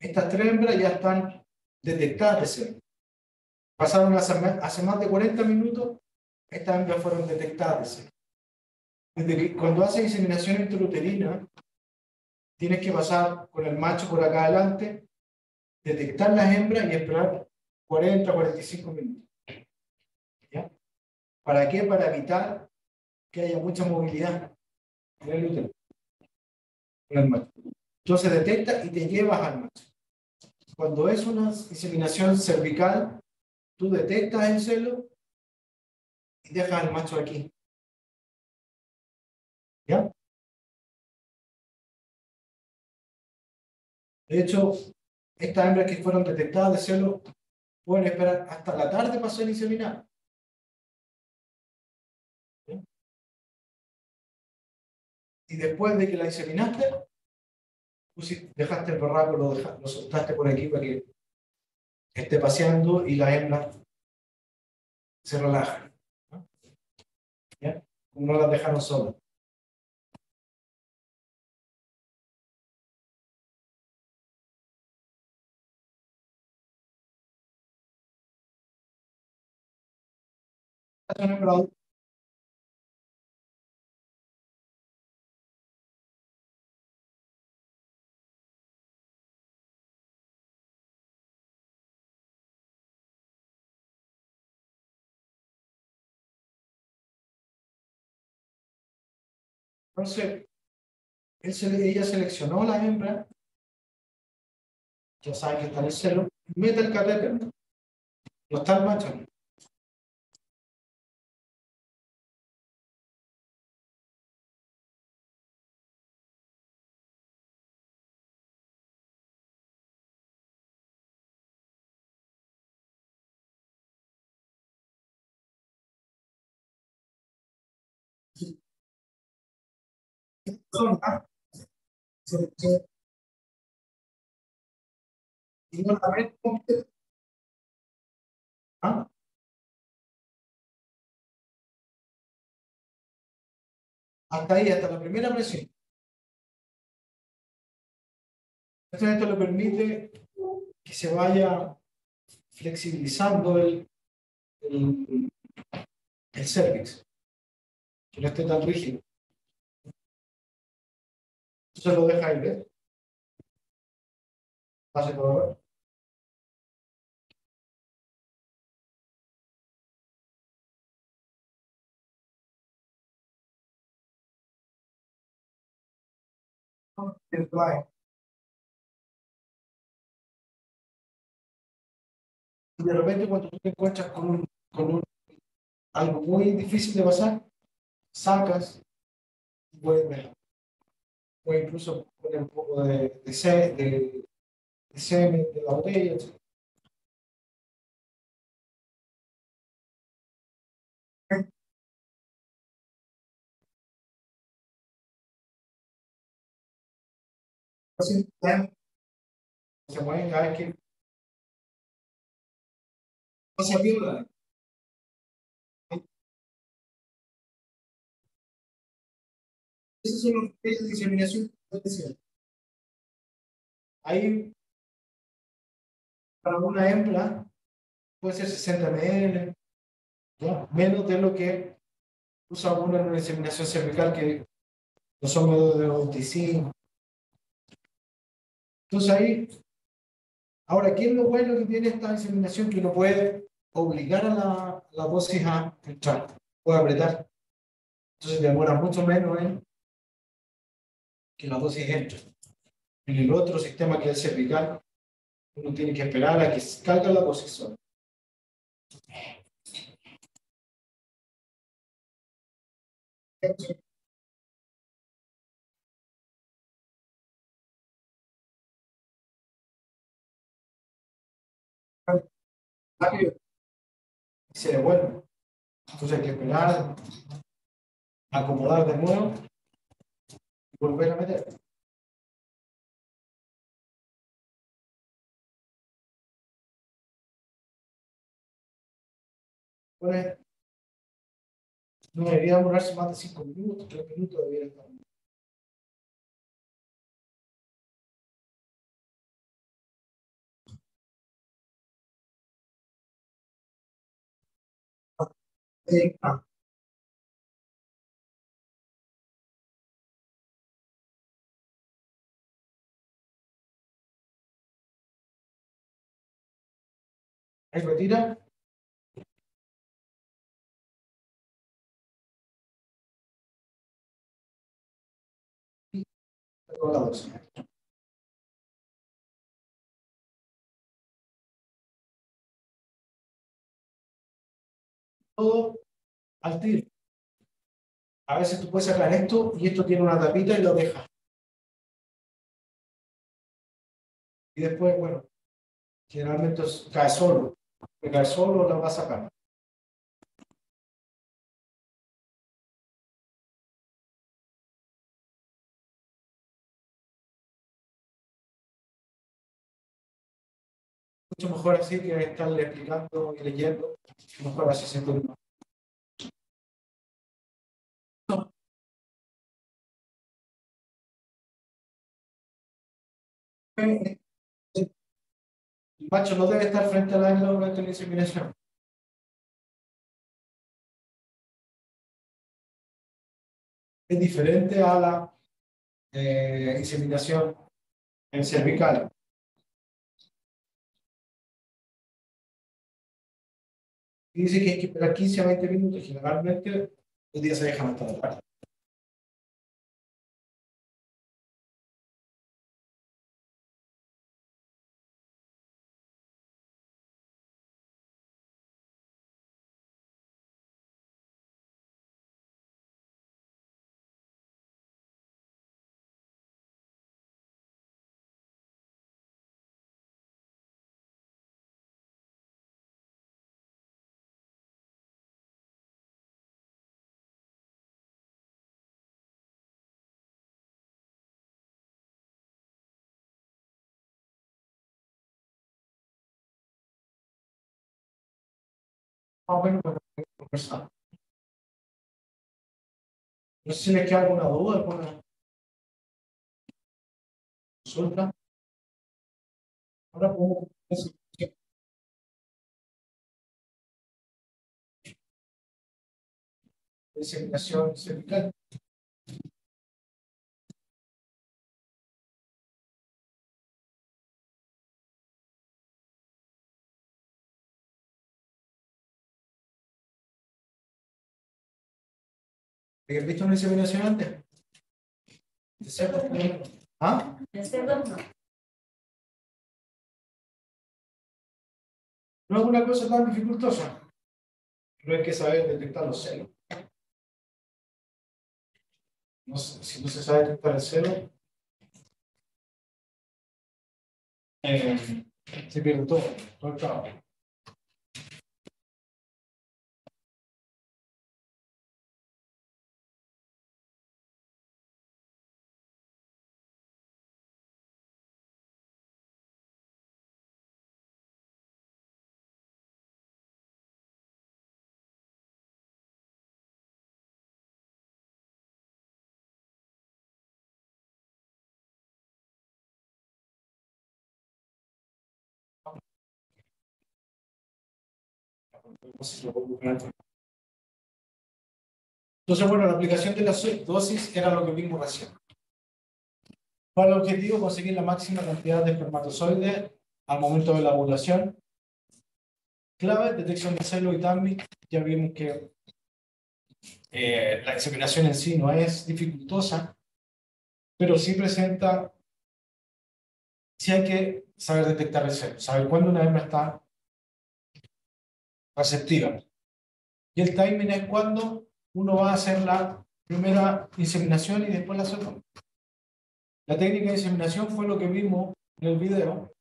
estas tres hembras ya están detectadas de ser. Pasaron hace, hace más de 40 minutos, estas hembras fueron detectadas de ser. Desde que cuando haces inseminación intrauterina, tienes que pasar con el macho por acá adelante, detectar las hembras y esperar 40, 45 minutos. ¿Ya? ¿Para qué? Para evitar que haya mucha movilidad en el útero. El macho. Entonces detecta y te llevas al macho. Cuando es una inseminación cervical, tú detectas el celo y dejas al macho aquí. ¿Ya? De hecho, estas hembras que fueron detectadas de celo pueden esperar hasta la tarde para ser inseminadas. Y después de que la inseminaste, pusi- dejaste el barraco, lo, soltaste por aquí para que esté paseando y la hembra se relaja. ¿Ya? No las dejaron solas. Entonces, ella seleccionó la hembra, ya sabe que está en el celo, mete el catéter, no está el macho. Se- y no la. Hasta ahí, hasta la primera presión. Entonces esto le permite que se vaya flexibilizando el, el, el que no esté tan rígido. Entonces lo ¿ves? Hace todo. El fly. Y de repente cuando te encuentras con, un, con un, algo muy difícil de pasar, sacas, vuelves, o incluso poner un poco de, de, se- de, de de la botella, se mueven cada que pasa viola. Esos son los criterios de potencial. Ahí, para una hembra, puede ser 60 ml, ¿ya? menos de lo que usa uno en una inseminación cervical, que no son menos de 25. Entonces ahí, ahora, ¿qué es lo bueno que tiene esta inseminación? Que uno puede obligar a la, la dosis a entrar, puede apretar. Entonces demora mucho menos en que la dosis entre. En el otro sistema que es el cervical, uno tiene que esperar a que caiga la. Y se devuelve. Entonces hay que esperar, acomodar de nuevo y volver a meter. No debería demorarse más de 5 minutos, 3 minutos debería estar. Eh, ah, Ahí retira. Todo al tiro. A veces tú puedes sacar esto y esto tiene una tapita y lo dejas. Y después, bueno, generalmente es- cae solo. Cae solo la va a sacar. Mucho mejor así que estarle explicando y leyendo. Mejor así se. El macho no debe estar frente a la hembra durante la inseminación. Es diferente a la eh, inseminación en cervical. Dice que hay que esperar 15 a 20 minutos. Generalmente los días se dejan hasta la tarde. Para conversar. No sé si les queda alguna duda, alguna consulta. Ahora podemos comenzar. Diseminación ¿Habías visto una inseminación antes? ¿De cerdo? ¿Ah? En cerdos no. No es una cosa tan dificultosa. No hay que saber detectar los celos. No sé, si no se sabe detectar el celo, eh, se pierde todo, todo el trabajo. Entonces, bueno, la aplicación de la dosis era lo que vimos recién. Para el objetivo, conseguir la máxima cantidad de espermatozoides al momento de la ovulación. Clave, detección de celo y también Ya vimos que eh, la inseminación en sí no es dificultosa, pero sí presenta, sí hay que saber detectar el celo, saber cuándo una hembra está receptiva. Y el timing es cuando uno va a hacer la primera inseminación y después la segunda. La técnica de inseminación fue lo que vimos en el video.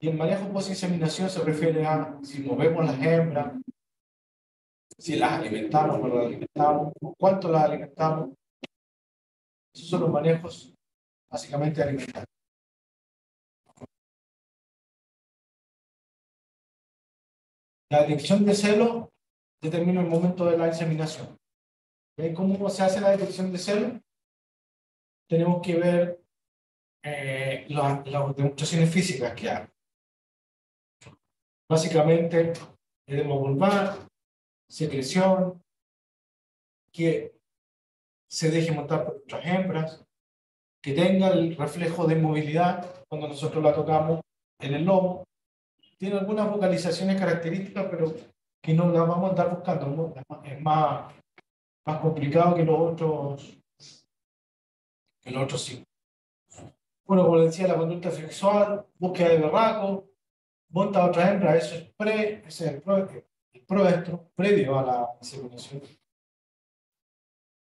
Y el manejo post-inseminación se refiere a si movemos las hembras, si las alimentamos o no las alimentamos, cuánto las alimentamos. Esos son los manejos básicamente alimentarios. La detección de celo determina el momento de la inseminación. ¿Cómo se hace la detección de celo? Tenemos que ver eh, las, demostraciones físicas que hay. Básicamente, edema vulvar, secreción, que se deje montar por otras hembras, que tenga el reflejo de movilidad cuando nosotros la tocamos en el lomo, tiene algunas vocalizaciones características, pero que no las vamos a andar buscando. Es más, más complicado que los otros, que los otros sí. Bueno, como decía, la conducta sexual, búsqueda de berraco, monta a otra hembra, eso es pre, ese es el, pro, el proestro, previo a la inseminación.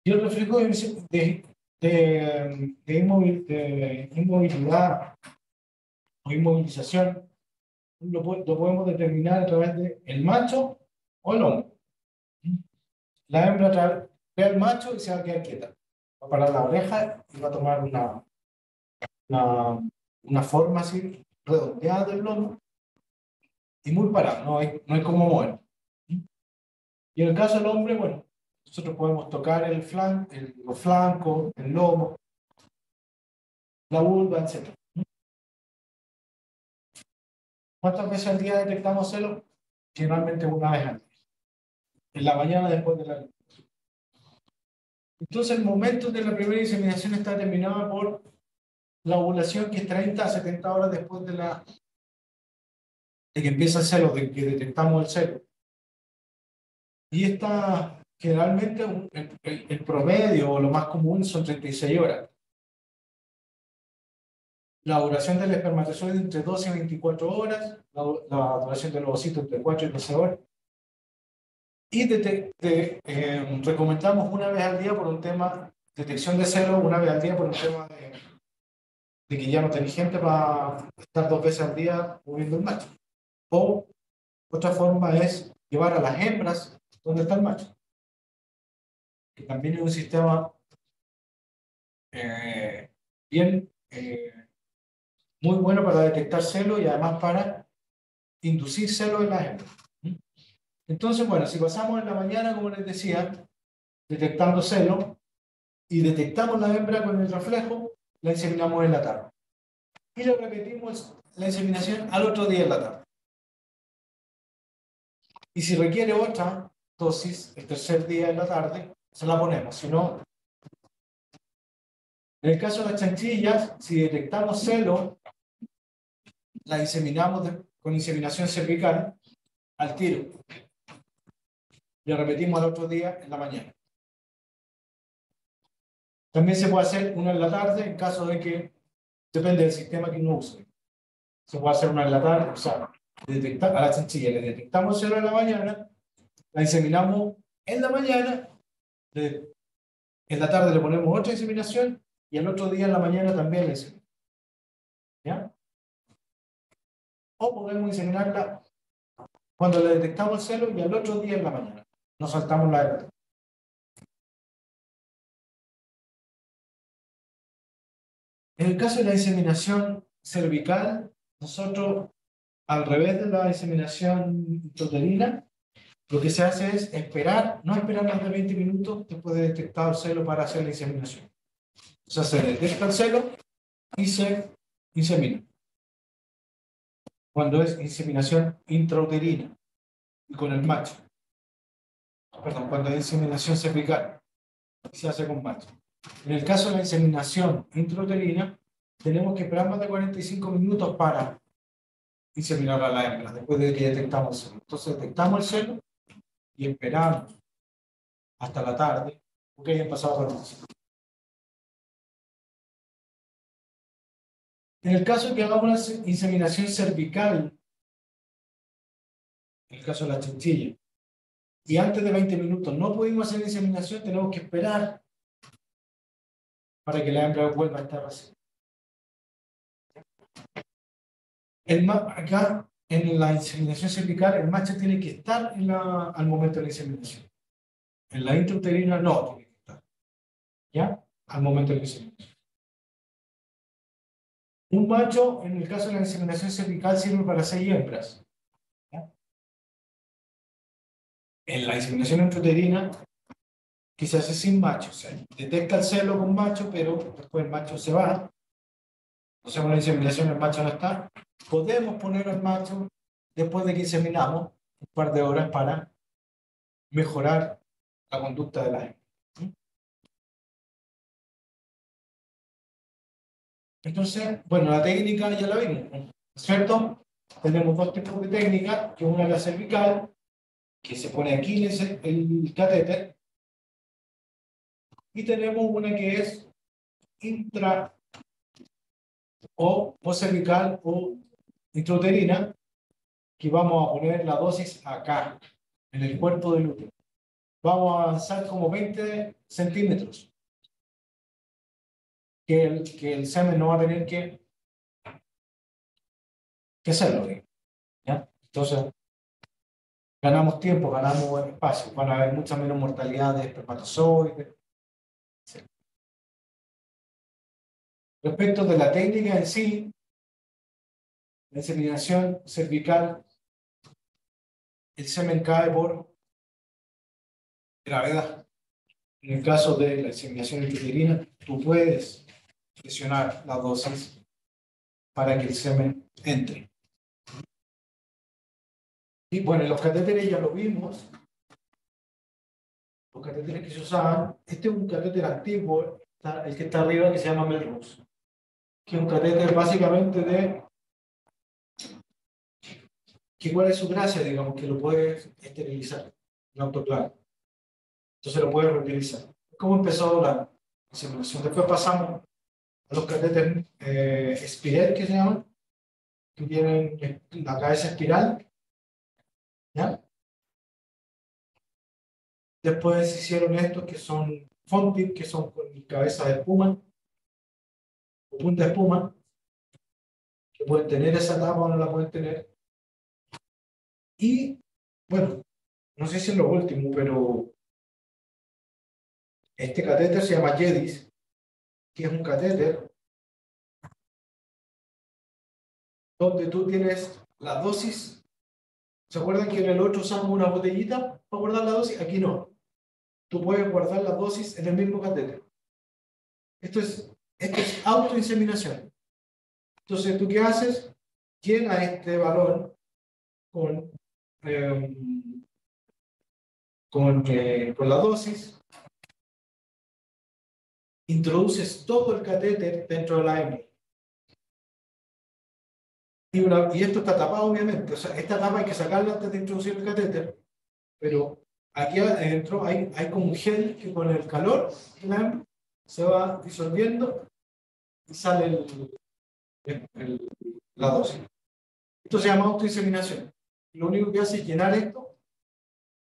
Y el reflejo de, de, de, de inmovilidad o inmovilización lo, podemos determinar a través del el macho o el hombre. La hembra ve al macho y se va a quedar quieta. Va a parar la oreja y va a tomar una, una, una forma así redondeada del lomo y muy parado, no hay, no hay como mover. Y en el caso del hombre, bueno, nosotros podemos tocar el flan, el, los flancos, el lomo, la vulva, etc. ¿Cuántas veces al día detectamos celos? Generalmente una vez al día. En la mañana después de la Entonces el momento de la primera inseminación está determinado por la ovulación que es 30 a 70 horas después de la de que empieza el celo, de que detectamos el celo. Y esta, generalmente, el, el promedio o lo más común son 36 horas la duración del espermatozoide entre 12 y 24 horas, la, duración del ovocito entre 4 y 12 horas. Y eh, recomendamos una vez al día por un tema, detección de celo, una vez al día por un tema de, que ya no tenés gente para estar dos veces al día moviendo el macho. O otra forma es llevar a las hembras donde está el macho. Que también es un sistema eh, bien eh, muy bueno para detectar celo y además para inducir celo en la hembra. Entonces, bueno, si pasamos en la mañana, como les decía, detectando celo y detectamos la hembra con el reflejo, la inseminamos en la tarde. Y le repetimos la inseminación al otro día en la tarde. Y si requiere otra dosis, el tercer día en la tarde, se la ponemos. Si no, en el caso de las chanchillas, si detectamos celo la inseminamos con inseminación cervical al tiro. Lo repetimos al otro día en la mañana. También se puede hacer una en la tarde en caso de que, depende del sistema que uno use. Se puede hacer una en la tarde, o sea, detecta- a la chinchilla le detectamos celo en la mañana, la inseminamos en la mañana, le- en la tarde le ponemos otra inseminación y el otro día en la mañana también la inseminamos. ¿Ya? O podemos inseminarla cuando le detectamos el celo y al otro día en la mañana. No saltamos la etapa. En el caso de la inseminación cervical, nosotros, al revés de la inseminación intrauterina, lo que se hace es esperar, no esperar más de 20 minutos después de detectar el celo para hacer la inseminación. O sea, se detecta el celo y se insemina. Cuando es inseminación intrauterina y con el macho. Perdón, cuando es inseminación cervical y se hace con macho. En el caso de la inseminación intrauterina, tenemos que esperar más de 45 minutos para inseminar a la hembra después de que detectamos el celo. Entonces detectamos el celo y esperamos hasta la tarde porque hayan pasado 45 En el caso de que hagamos una inseminación cervical, en el caso de la chinchilla, y antes de 20 minutos no pudimos hacer inseminación, tenemos que esperar para que la hembra vuelva a estar así. Acá, en la inseminación cervical, el macho tiene que estar al momento de la inseminación. En la intrauterina no tiene que estar. ¿Ya? Al momento de la inseminación. Un macho, en el caso de la inseminación cervical, sirve para seis hembras. ¿Ya? En la inseminación intrauterina, se hace sin macho, o sea, detecta el celo con macho, pero después el macho se va. Hacemos la inseminación, el macho no está. Podemos poner al macho después de que inseminamos un par de horas para mejorar la conducta de la hembra. Entonces, bueno, la técnica ya la vimos. ¿cierto? Tenemos dos tipos de técnica, que una es la cervical, que se pone aquí ese- el catéter, y tenemos una que es intra o cervical o intrauterina, que vamos a poner la dosis acá, en el cuerpo del útero. Vamos a avanzar como 20 centímetros. Que el, que el semen no va a tener que, que hacerlo. ¿ya? Entonces, ganamos tiempo, ganamos espacio. Van a haber mucha menos mortalidad de espermatozoides. etc. Respecto de la técnica en sí, la inseminación cervical, el semen cae por gravedad. En el caso de la inseminación intrauterina, tú puedes presionar la dosis para que el semen entre. Y bueno, los catéteres ya lo vimos. Los catéteres que se usaban, este es un catéter antiguo, el que está arriba que se llama Melrose, que es un catéter básicamente de que cuál es su gracia, digamos, que lo puedes esterilizar en autoclave. Entonces lo puedes reutilizar. ¿Cómo empezó la inseminación? Después pasamos a los catéteres eh, espiral, que se llaman, que tienen la cabeza espiral. ¿Ya? Después hicieron estos que son Fontip, que son con cabeza de espuma, o punta de espuma, que pueden tener esa tapa o no la pueden tener. Y, bueno, no sé si es lo último, pero este catéter se llama Jedis, que es un catéter donde tú tienes la dosis. ¿Se acuerdan que en el otro usamos una botellita para guardar la dosis? Aquí no. Tú puedes guardar la dosis en el mismo catéter. Esto es, esto es autoinseminación. Entonces, ¿tú qué haces? Llena este balón con, eh, con, eh, con la dosis, introduces todo el catéter dentro de la hembra. Y, una- y esto está tapado, obviamente. O sea, esta tapa hay que sacarla antes de introducir el catéter, pero aquí adentro hay, hay como un gel que con el calor hembra se va disolviendo y sale el, el- el- la dosis. Esto se llama autoinseminación. Lo único que hace es llenar esto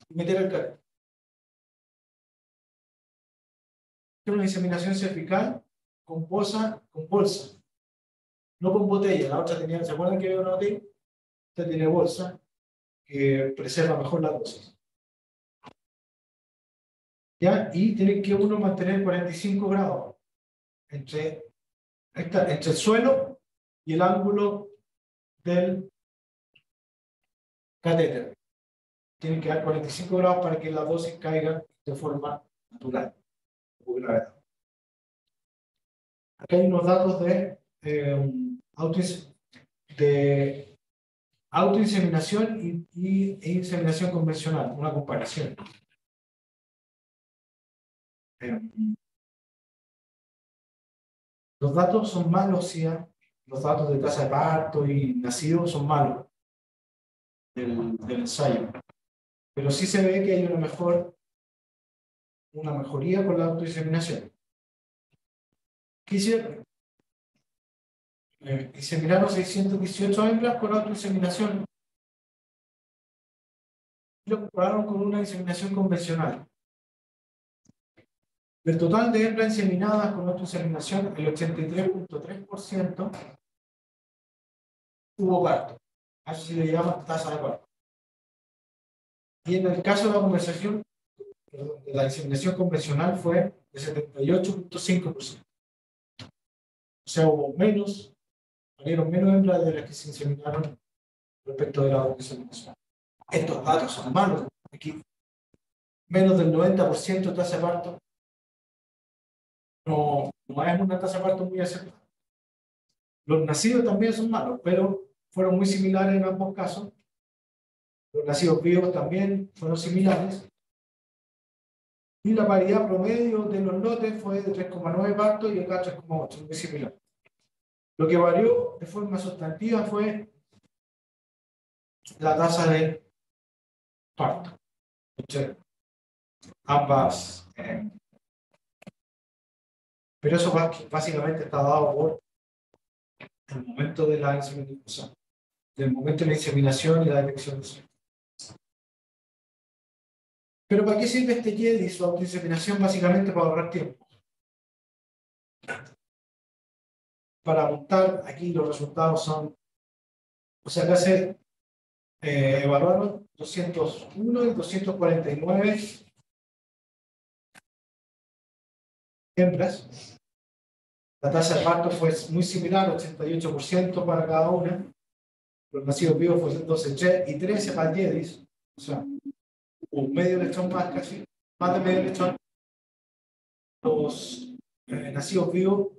y meter el carro. Una inseminación cervical con bolsa, con bolsa, no con botella. La otra tenía, ¿se acuerdan que había una botella? Esta tiene bolsa que preserva mejor la dosis. ¿Ya? Y tiene que uno mantener 45 grados entre, esta, entre el suelo y el ángulo del catéter. Tienen que dar 45 grados para que la dosis caiga de forma natural. Acá hay unos datos de, eh, de autoinseminación y, y, e inseminación convencional, una comparación. Los datos son malos, sí, los datos de tasa de parto y nacido son malos del, del ensayo. Pero sí se ve que hay una mejor una mejoría con la autoinseminación. ¿Qué hicieron? Eh, inseminaron 618 hembras con autoinseminación. Lo compararon con una inseminación convencional. Del total de hembras inseminadas con autoinseminación, el 83.3% hubo parto. Así se le llama tasa de parto. Y en el caso de la conversación, de la inseminación convencional fue de 78.5%. O sea, hubo menos, salieron menos hembras de las que se inseminaron respecto de la inseminación. Estos datos son malos. Aquí, menos del 90% de tasa de parto no, no es una tasa de parto muy aceptada. Los nacidos también son malos, pero fueron muy similares en ambos casos. Los nacidos vivos también fueron similares. Y la paridad promedio de los lotes fue de 3,9 partos y acá 3,8, muy similar. Lo que varió de forma sustantiva fue la tasa de parto. Ambas. Eh, pero eso básicamente está dado por el momento de la inseminación, del momento de la inseminación y la detección de sexo. Pero ¿para qué sirve este y su autoinseminación? Básicamente para ahorrar tiempo. Para montar, aquí los resultados son, o sea, acá se eh, evaluaron 201 y 249 hembras. La tasa de parto fue muy similar, 88% para cada una. Los nacidos vivos fueron 12 y 13 para el o sea, un medio electrón más casi, más de medio electrón. Los eh, nacidos vivos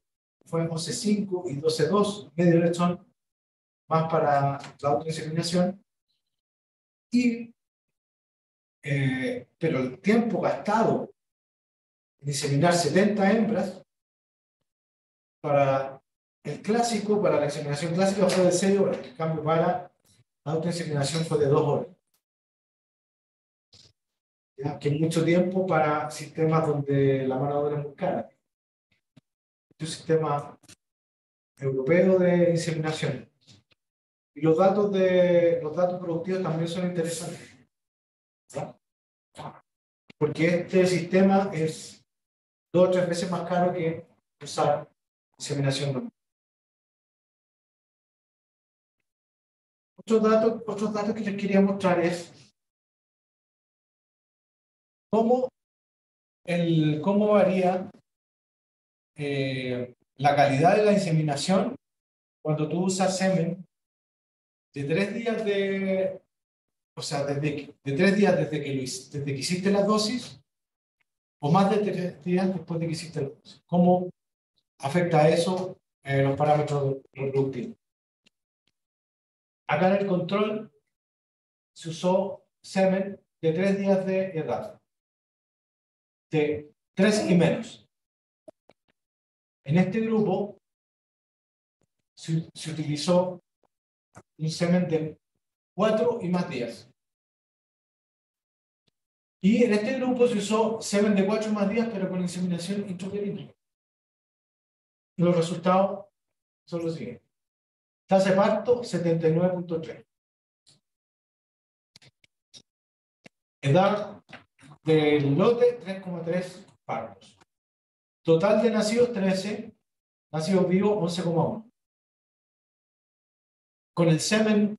fueron 11.5 y 12.2, medio electrón más para la autoinseminación. Y, eh, pero el tiempo gastado en inseminar 70 hembras para el clásico, para la inseminación clásica fue de 6 horas, en cambio para la autoinseminación fue de 2 horas que es mucho tiempo para sistemas donde la mano de obra es muy cara. Es un sistema europeo de inseminación. Y los datos, de, los datos productivos también son interesantes. Porque este sistema es dos o tres veces más caro que usar inseminación normal. Datos, otros datos que les quería mostrar es cómo, el, cómo varía eh, la calidad de la inseminación cuando tú usas semen de tres días de, o sea, desde, de tres días desde que, desde que hiciste la dosis o más de tres días después de que hiciste la dosis. ¿Cómo afecta eso en los parámetros reproductivos? Acá en el control se usó semen de tres días de edad de 3 y menos. En este grupo se, se utilizó de 4 y más días. Y en este grupo se usó semen de 4 más días, pero con inseminación intrauterina. Los resultados son los siguientes. Tasa de parto 79.3. Edad del lote 3,3 partos. Total de nacidos 13, nacidos vivos 11,1. Con el semen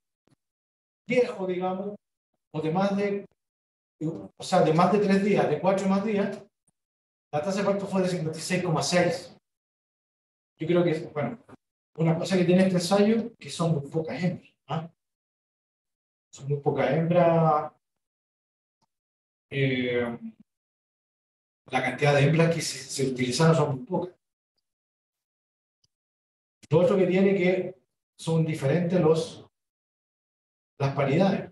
viejo, digamos, o de más de, o sea, de más de 3 días, de 4 más días, la tasa de parto fue de 56,6. Yo creo que, bueno, una cosa que tiene este ensayo que son muy pocas hembras. ¿ah? Son muy pocas hembras. Eh, la cantidad de hembras que se, se utilizaron son muy pocas. Lo otro que tiene que son diferentes los, las paridades.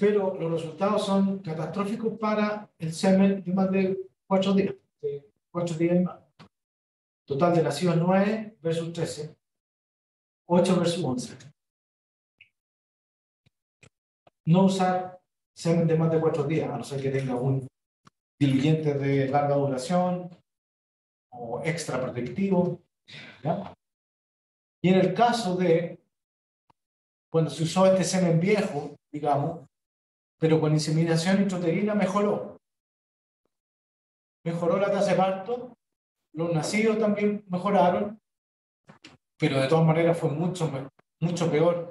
Pero los resultados son catastróficos para el semen de más de cuatro días, de cuatro días y más. Total de nacidos 9 versus 13, 8 versus 11. No usar semen de más de cuatro días, a no ser que tenga un diluyente de larga duración o extra protectivo. ¿ya? Y en el caso de cuando se usó este semen viejo, digamos, pero con inseminación intrauterina mejoró. Mejoró la tasa de parto, los nacidos también mejoraron, pero de todas maneras fue mucho, mucho peor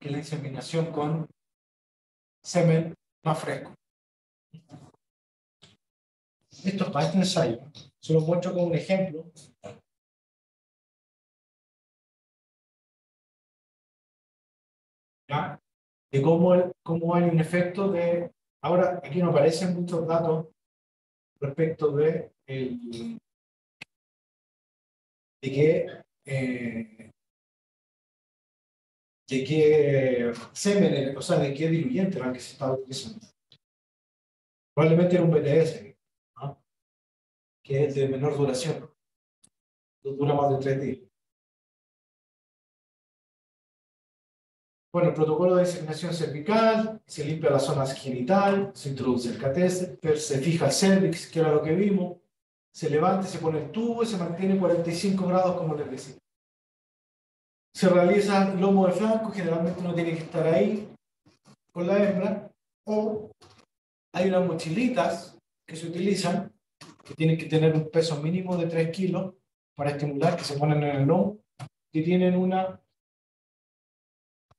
que la inseminación con semen más fresco. Esto es para este ensayo. Se lo muestro como un ejemplo. De cómo, cómo hay un efecto de... Ahora, aquí no aparecen muchos datos respecto de, el, de que eh, de qué semen, o sea, de qué diluyente era que se estaba utilizando. Probablemente era un BTS, ¿no? que es de menor duración, dura más de tres días. Bueno, el protocolo de inseminación cervical, se limpia la zona genital, se introduce el catéter, se fija el cervix, que era lo que vimos, se levanta, se pone el tubo y se mantiene 45 grados como les decía. Se realiza lomo de flanco, generalmente no tiene que estar ahí con la hembra, o hay unas mochilitas que se utilizan, que tienen que tener un peso mínimo de 3 kilos para estimular, que se ponen en el lomo, que tienen una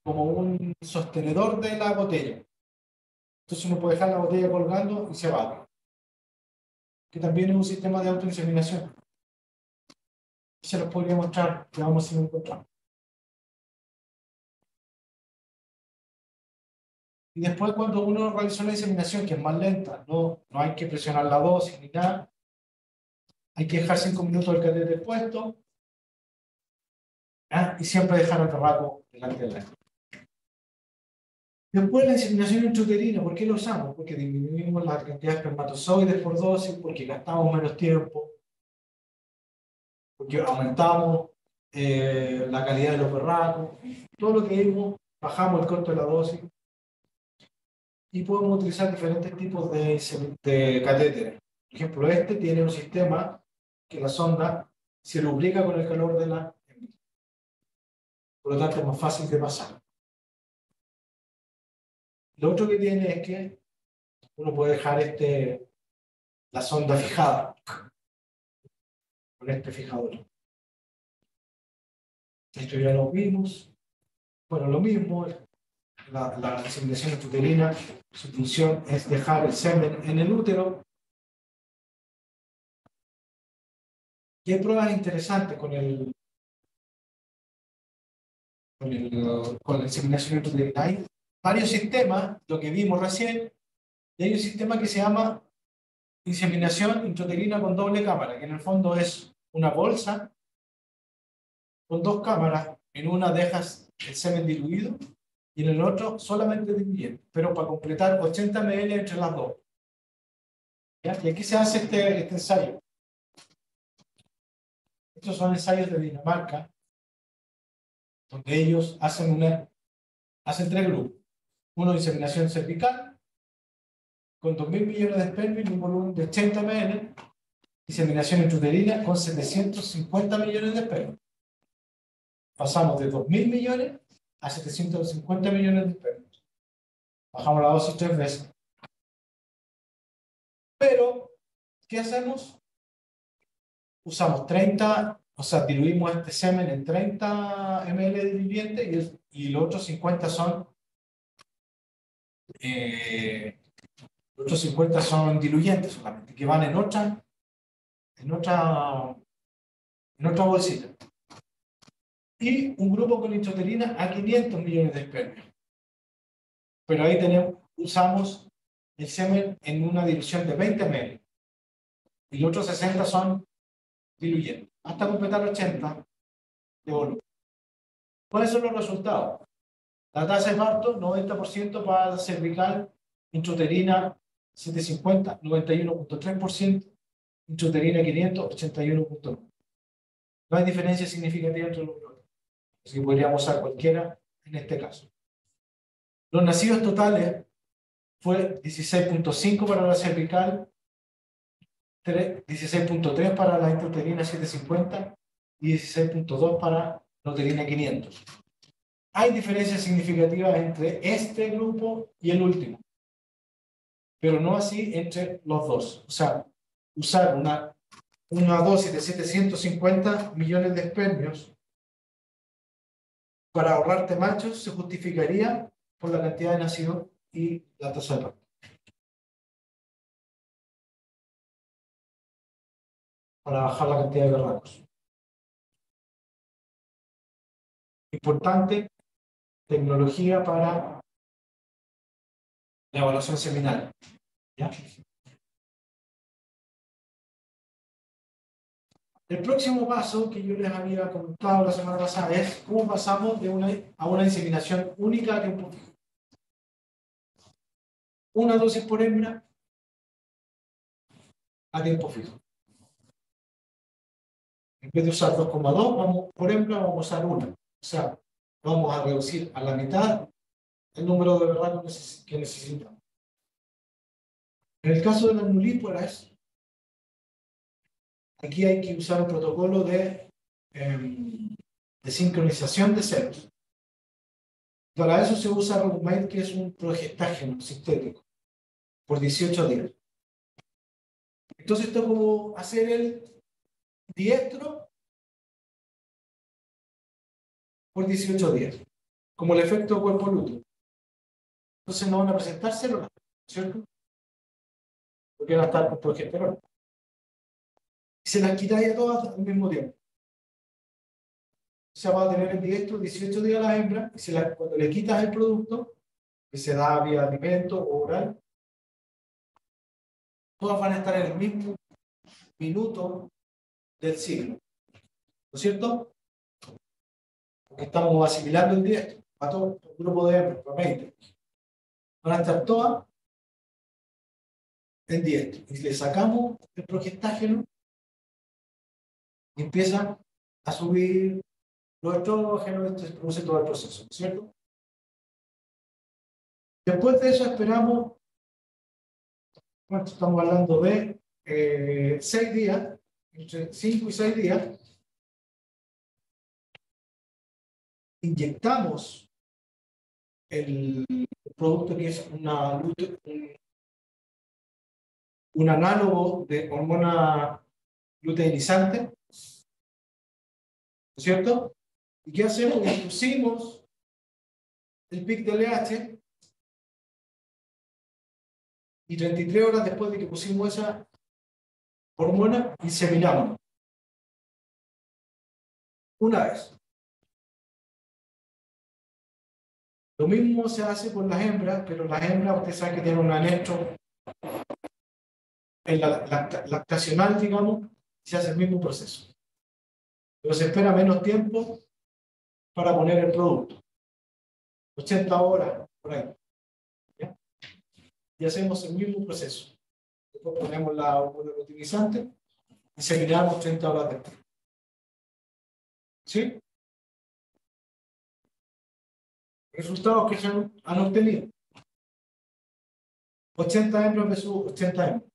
como un sostenedor de la botella. Entonces uno puede dejar la botella colgando y se va. Que también es un sistema de autoinseminación. Se los podría mostrar, que vamos a encontrar. Y después cuando uno realiza una inseminación que es más lenta, no, no hay que presionar la dosis ni nada, hay que dejar cinco minutos el catéter puesto. ¿ah? y siempre dejar el tabaco delante de la Después la inseminación intrauterina, ¿por qué lo usamos? Porque disminuimos la cantidad de espermatozoides por dosis, porque gastamos menos tiempo, porque aumentamos eh, la calidad de los berracos, todo lo que vimos, bajamos el costo de la dosis y podemos utilizar diferentes tipos de, de catéteres. Por ejemplo, este tiene un sistema que la sonda se lubrica con el calor de la Por lo tanto, es más fácil de pasar. Lo otro que tiene es que uno puede dejar este, la sonda fijada con este fijador. Esto ya lo vimos. Bueno, lo mismo, la, la inseminación uterina, su función es dejar el semen en el útero. Y hay pruebas interesantes con el con, el, con la inseminación uterina varios sistemas, lo que vimos recién, y hay un sistema que se llama inseminación intrauterina con doble cámara, que en el fondo es una bolsa con dos cámaras. En una dejas el semen diluido y en el otro solamente diluyente, pero para completar 80 ml entre las dos. Y aquí se hace este, este ensayo. Estos son ensayos de Dinamarca, donde ellos hacen, una, hacen tres grupos uno inseminación cervical, con 2.000 millones de esperma y un volumen de 80 ml, inseminación intrauterina con 750 millones de esperma. pasamos de 2.000 millones a 750 millones de espermios. Bajamos la dosis tres veces. Pero, ¿qué hacemos? Usamos 30, o sea, diluimos este semen en 30 ml de diluviente y, el- y los otros 50 son eh, los otros 50 son diluyentes solamente, que van en otra, en otra, en otra bolsita. Y un grupo con intrauterina a 500 millones de espermios. Pero ahí tenemos, usamos el semen en una dilución de 20 ml. Y los otros 60 son diluyentes, hasta completar 80 de volumen. ¿Cuáles son los resultados? La tasa de parto, 90% para cervical, intrauterina 750, 91.3%, intrauterina 500, 81.9%. No hay diferencia significativa entre los. Así que podríamos usar cualquiera en este caso. Los nacidos totales fue 16.5 para la cervical, 3 16.3 para la intrauterina 750 y 16.2 para la uterina 500 hay diferencias significativas entre este grupo y el último, pero no así entre los dos. O sea, usar una, una dosis de 750 millones de espermios para ahorrarte machos se justificaría por la cantidad de nacidos y la tasa de parto. Para bajar la cantidad de berracos. Importante tecnología para la evaluación seminal. ¿ya? El próximo paso que yo les había comentado la semana pasada es cómo pasamos de una, a una inseminación única a tiempo fijo. Una dosis por hembra a tiempo fijo. En vez de usar 2,2 vamos por hembra, vamos a usar una. O sea, vamos a reducir a la mitad el número de berracos que necesitamos. En el caso de las nulíporas, aquí hay que usar un protocolo de, eh, de sincronización de celos. Para eso se usa Rubumate, que es un progestágeno sintético, por 18 días. Entonces, esto es como hacer el diestro por 18 días, como el efecto cuerpo luto. Entonces no van a presentar células, ¿cierto? Porque van a estar con progesterona. Se las quitáis a todas al mismo tiempo. O sea, va a tener en directo 18 días la hembra, y se la- cuando le quitas el producto, que se da vía alimento o oral, todas van a estar en el mismo minuto del ciclo. ¿No es cierto? Porque estamos asimilando el directo a todo el grupo de hembras, para 20. Van a estar todas en directo. Y le sacamos el progestágeno y empieza a subir los estrógenos, se produce todo el proceso, ¿no es cierto? Después de eso esperamos, ¿cuánto estamos hablando de? Eh, seis días, entre cinco y seis días, inyectamos el producto que es una, un, un análogo de hormona luteinizante, ¿no cierto? ¿Y qué hacemos? Inducimos el pic de LH y 33 horas después de que pusimos esa hormona, inseminamos. Una vez. Lo mismo se hace con las hembras, pero las hembras, usted sabe que tienen un anexo en la lacta- lactacional, digamos, se hace el mismo proceso. Pero se espera menos tiempo para poner el producto. 80 horas, por ahí. ¿Ya? Y hacemos el mismo proceso. Después ponemos la hormona luteinizante y seminamos 30 horas después. ¿Sí? Resultados que se han, han obtenido. 80 hembras versus 80 hembras.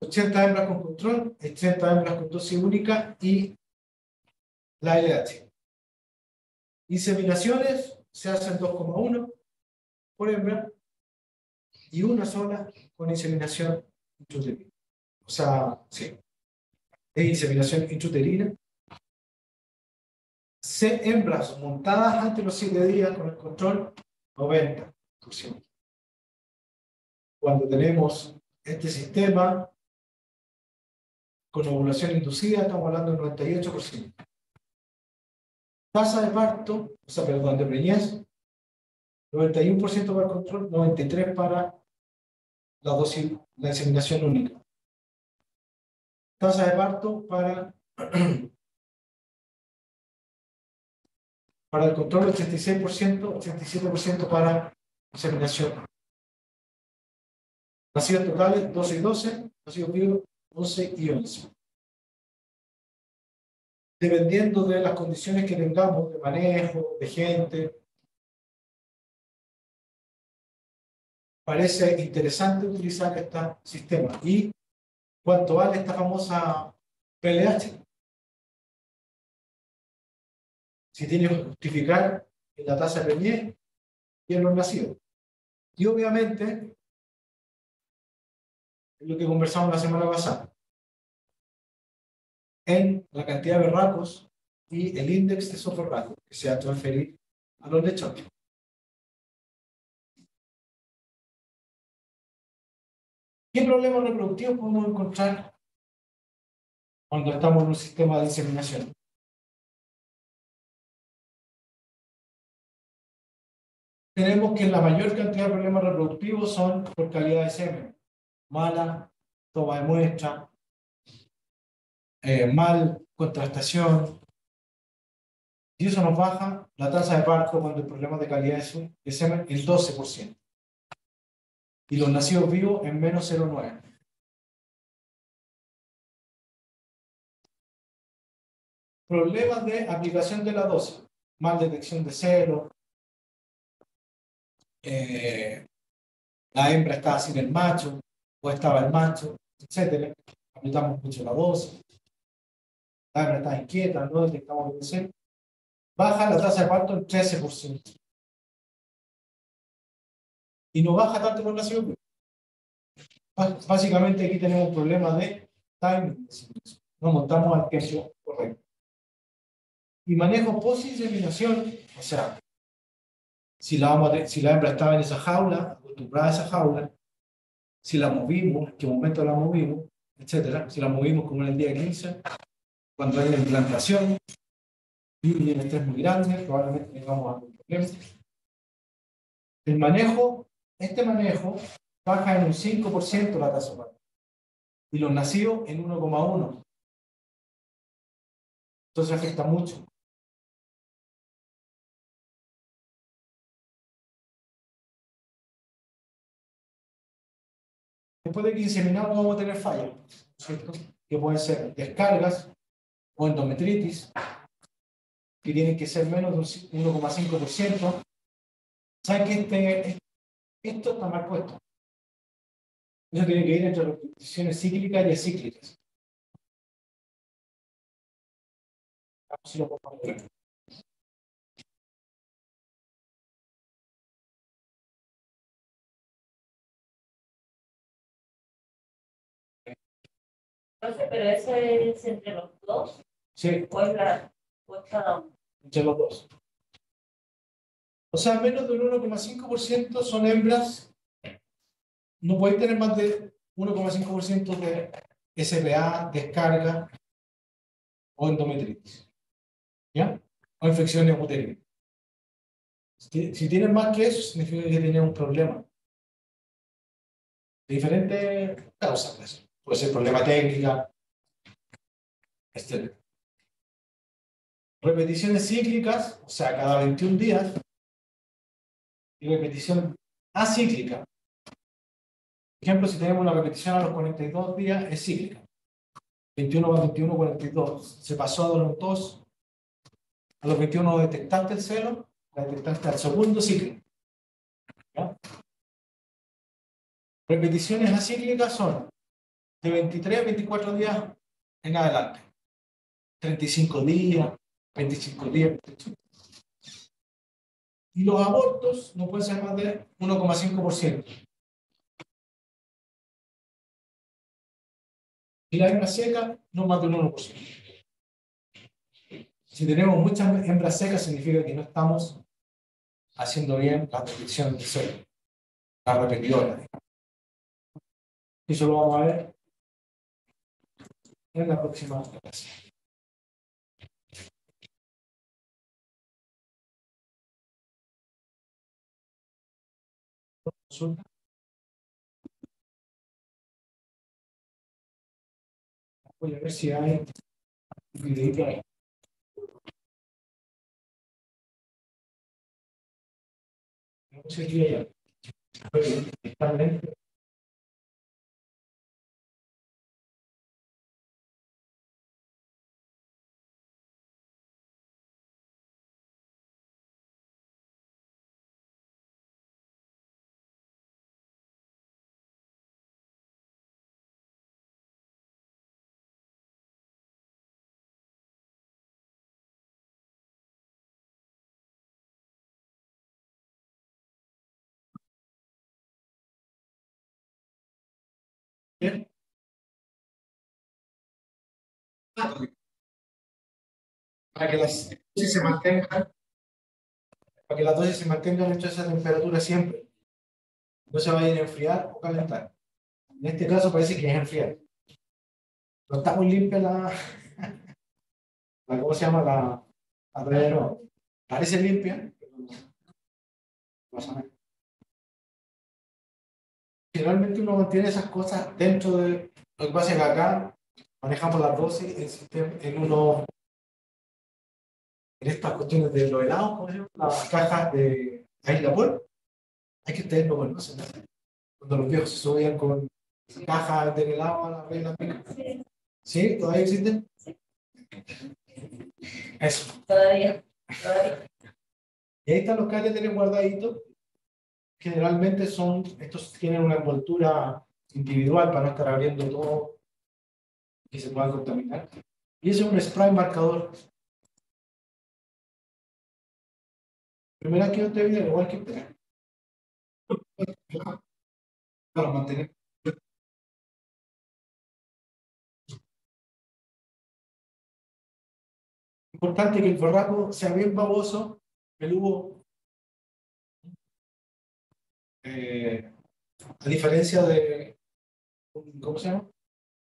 80 hembras con control, 80 hembras con dosis única y la LH. Inseminaciones se hacen 2,1 por hembra y una sola con inseminación intrauterina. O sea, sí, es inseminación intrauterina. Se hembras montadas antes de los 7 días con el control 90%. Cuando tenemos este sistema con ovulación inducida, estamos hablando del 98%. Tasa de parto, o sea, perdón, de preñez, 91% para el control, 93% para la dosis, la inseminación única. Tasa de parto para, para el control 86%, 87% para inseminación. Nacidos totales 12 y 12, nacidos vivos 11 y 11. Dependiendo de las condiciones que tengamos de manejo, de gente, parece interesante utilizar este sistema. ¿Y cuánto vale esta famosa PLH? Si tiene que justificar en la tasa de preñez y en los nacidos. Y obviamente, lo que conversamos la semana pasada, en la cantidad de berracos y el índice de esos que se ha transferido a los lechones. ¿Qué problemas reproductivos podemos encontrar cuando estamos en un sistema de inseminación? Tenemos que la mayor cantidad de problemas reproductivos son por calidad de semen. Mala toma de muestra, eh, mal contrastación. Y eso nos baja la tasa de parto cuando el problema de calidad de semen el 12% y los nacidos vivos en menos 0,9. Problemas de aplicación de la dosis, mal detección de cero, eh, la hembra estaba sin el macho, o estaba el macho, etc. Aplicamos mucho la dosis, la hembra está inquieta, no detectamos cero. Baja la tasa de parto en 13% y no baja tanto con la nación. Básicamente aquí tenemos un problema de timing. No montamos al tiempo correcto. Y manejo post-inseminación, o sea, si la, vamos si la hembra estaba en esa jaula, acostumbrada a esa jaula, si la movimos, en qué momento la movimos, etcétera, si la movimos como en el día 15, cuando hay la implantación, y el estrés muy grande, probablemente tengamos algún problema. El manejo este manejo baja en un 5% la tasa de y los nacidos en 1,1%. Entonces afecta mucho. Después de que inseminamos vamos a tener fallas, ¿cierto? Que pueden ser descargas o endometritis, que tienen que ser menos de un 1,5%. ¿Saben que este, esto está mal puesto. Eso tiene que ir entre repeticiones cíclicas y acíclicas. Vamos si lo Entonces, pero eso es entre los dos. Sí. O es, la, o es cada uno. Entre los dos. O sea, menos del 1,5% son hembras. No pueden tener más de 1,5% de SPA, descarga o endometritis. ¿Ya? O infecciones uterinas. Si, tienen más que eso, significa que tienen un problema. De diferentes causas. Puede ser problema técnica, etc. Repeticiones cíclicas, o sea, cada 21 días, y repetición acíclica. Por ejemplo, si tenemos una repetición a los 42 días, es cíclica. 21 más 21, 42. Se pasó a los 2. A los 21 detectaste el celo, la detectaste al segundo ciclo. Repeticiones acíclicas son de 23 a 24 días en adelante. 35 días, 25 días. Y los abortos no pueden ser más de 1,5%. Y la hembra seca no más de un 1%. Si tenemos muchas hembras secas, significa que no estamos haciendo bien la detección de celo, la repetidora. Eso lo vamos a ver en la próxima clase. Voy a ver si hay. Para que las dosis se mantengan, para que las dosis se mantengan en esa temperatura siempre. No se vayan a enfriar o calentar. En este caso parece que es enfriar. No está muy limpia la, la ¿cómo se llama? La, alrededor. Parece limpia, pero no pasa nada. Generalmente uno mantiene esas cosas dentro de lo que pasa es que acá manejamos las dosis en, sistema, en uno en estas cuestiones de los helados, por ejemplo, las cajas de Aislapol, hay que tenerlo bueno, ¿no? cuando los viejos se subían con cajas de helado a la reina ¿Sí? ¿Todavía existen? Eso. Todavía. Todavía. Y ahí están los que tener guardaditos. Generalmente son, estos tienen una envoltura individual para no estar abriendo todo que se pueda contaminar. Y ese es un spray marcador. Primera que yo te vi, igual que te. Para mantener. Importante que el forrajo sea bien baboso, peludo, eh, a diferencia de, ¿cómo se llama?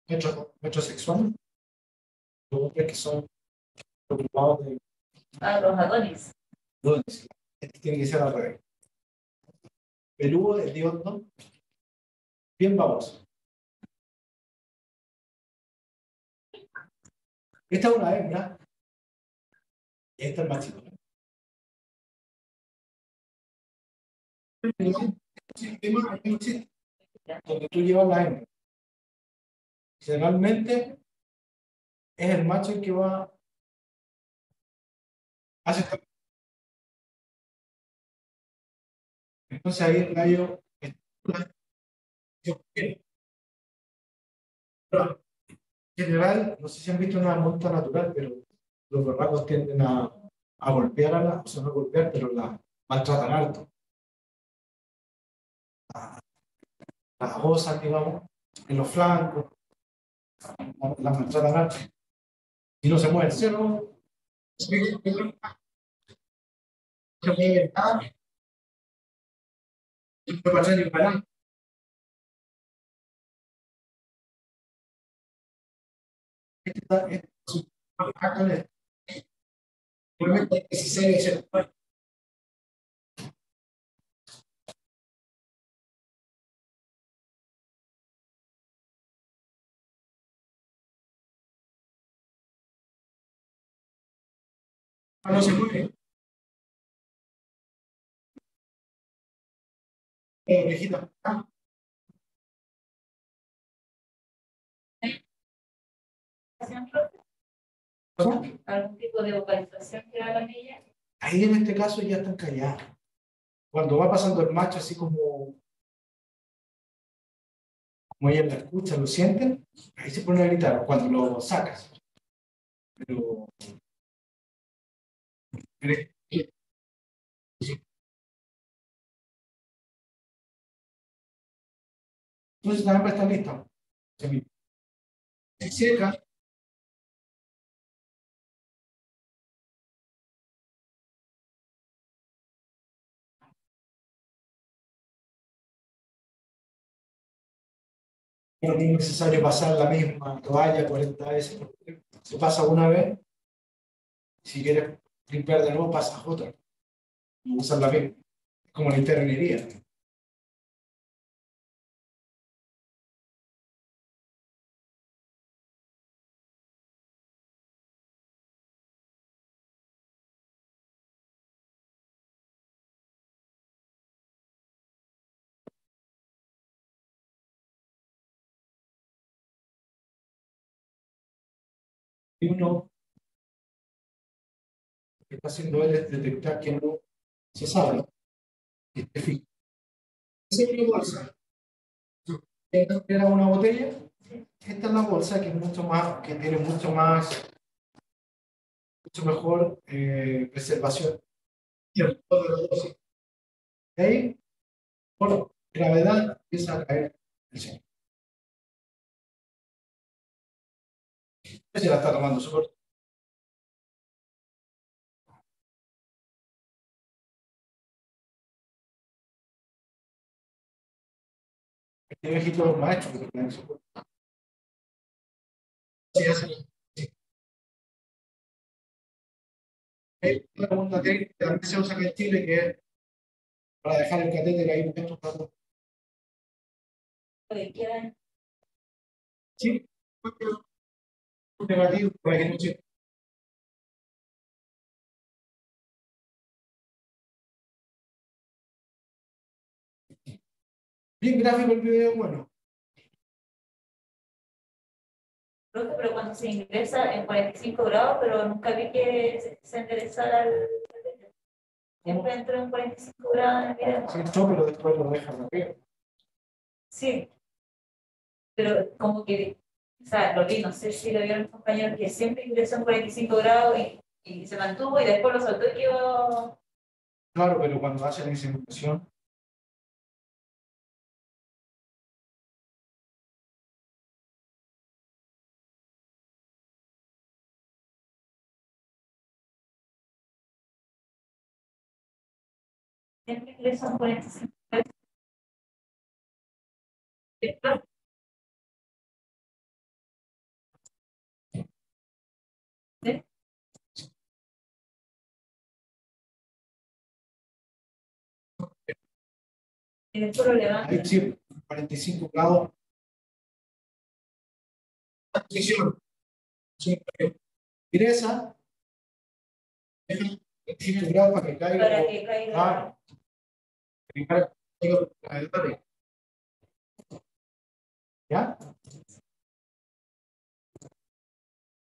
Metro, metrosexual, los hombres que son preocupados de Ah, los adonis. dones. Este tiene que ser al revés. Peludo, hediondo, bien baboso. Esta es una hembra y esta es machito. donde tú llevas la hembra. Generalmente es el macho el que va a hacer Entonces ahí el gallo en general, no sé si han visto una monta natural, pero los berracos tienden a, a golpear a la, o sea, no golpear, pero la maltratan alto. las cosas, digamos, en los flancos, maltratan alto. Y no se mueven, ¿sí no? Mueve. Este es un- acá le- Realmente 16 no se mueve. Eh, viejita. Ah. ¿Algún tipo de vocalización que haga ella? Ahí en este caso ya están callados. Cuando va pasando el macho así como como ella la escucha, lo sienten, ahí se pone a gritar cuando lo sacas. Pero entonces la hembra está lista. Se seca. No es necesario pasar la misma toalla 40 veces. Se pasa una vez. Si quieres limpiar de nuevo, pasas otra. No usar la misma. Es como la internería. Uno está haciendo él es detectar que no se sabe. que esté. Esa es una bolsa. Esta era una botella. Esta es la bolsa que es mucho más, que tiene mucho más, mucho mejor eh, preservación. Ahí, por gravedad, empieza a caer el señor. Se la está tomando súper. Es maestro que tiene súper. Sí, hace. sí. Hay una técnica que también se usa acá en Chile que es para dejar el catéter ahí para- Lo que quieran. Sí, negativo para que no se Bien gráfico el video, bueno. Profe, pero cuando se ingresa en 45 grados, pero nunca vi que se, enderezara el. Siempre entró en 45 grados en el video. Echó, pero después lo deja rápido. Sí. Pero como que, o sea, lo vi, no sé si lo vieron mis compañeros, que siempre ingresó en 45 grados y, y se mantuvo y después lo soltó y quedó. Claro, pero cuando hacen esa inversión, Siempre ingresó en 45 grados. Sí, 45 grados. Posición. Sí, Ingresa. 45 grados para que caiga. Para que caiga.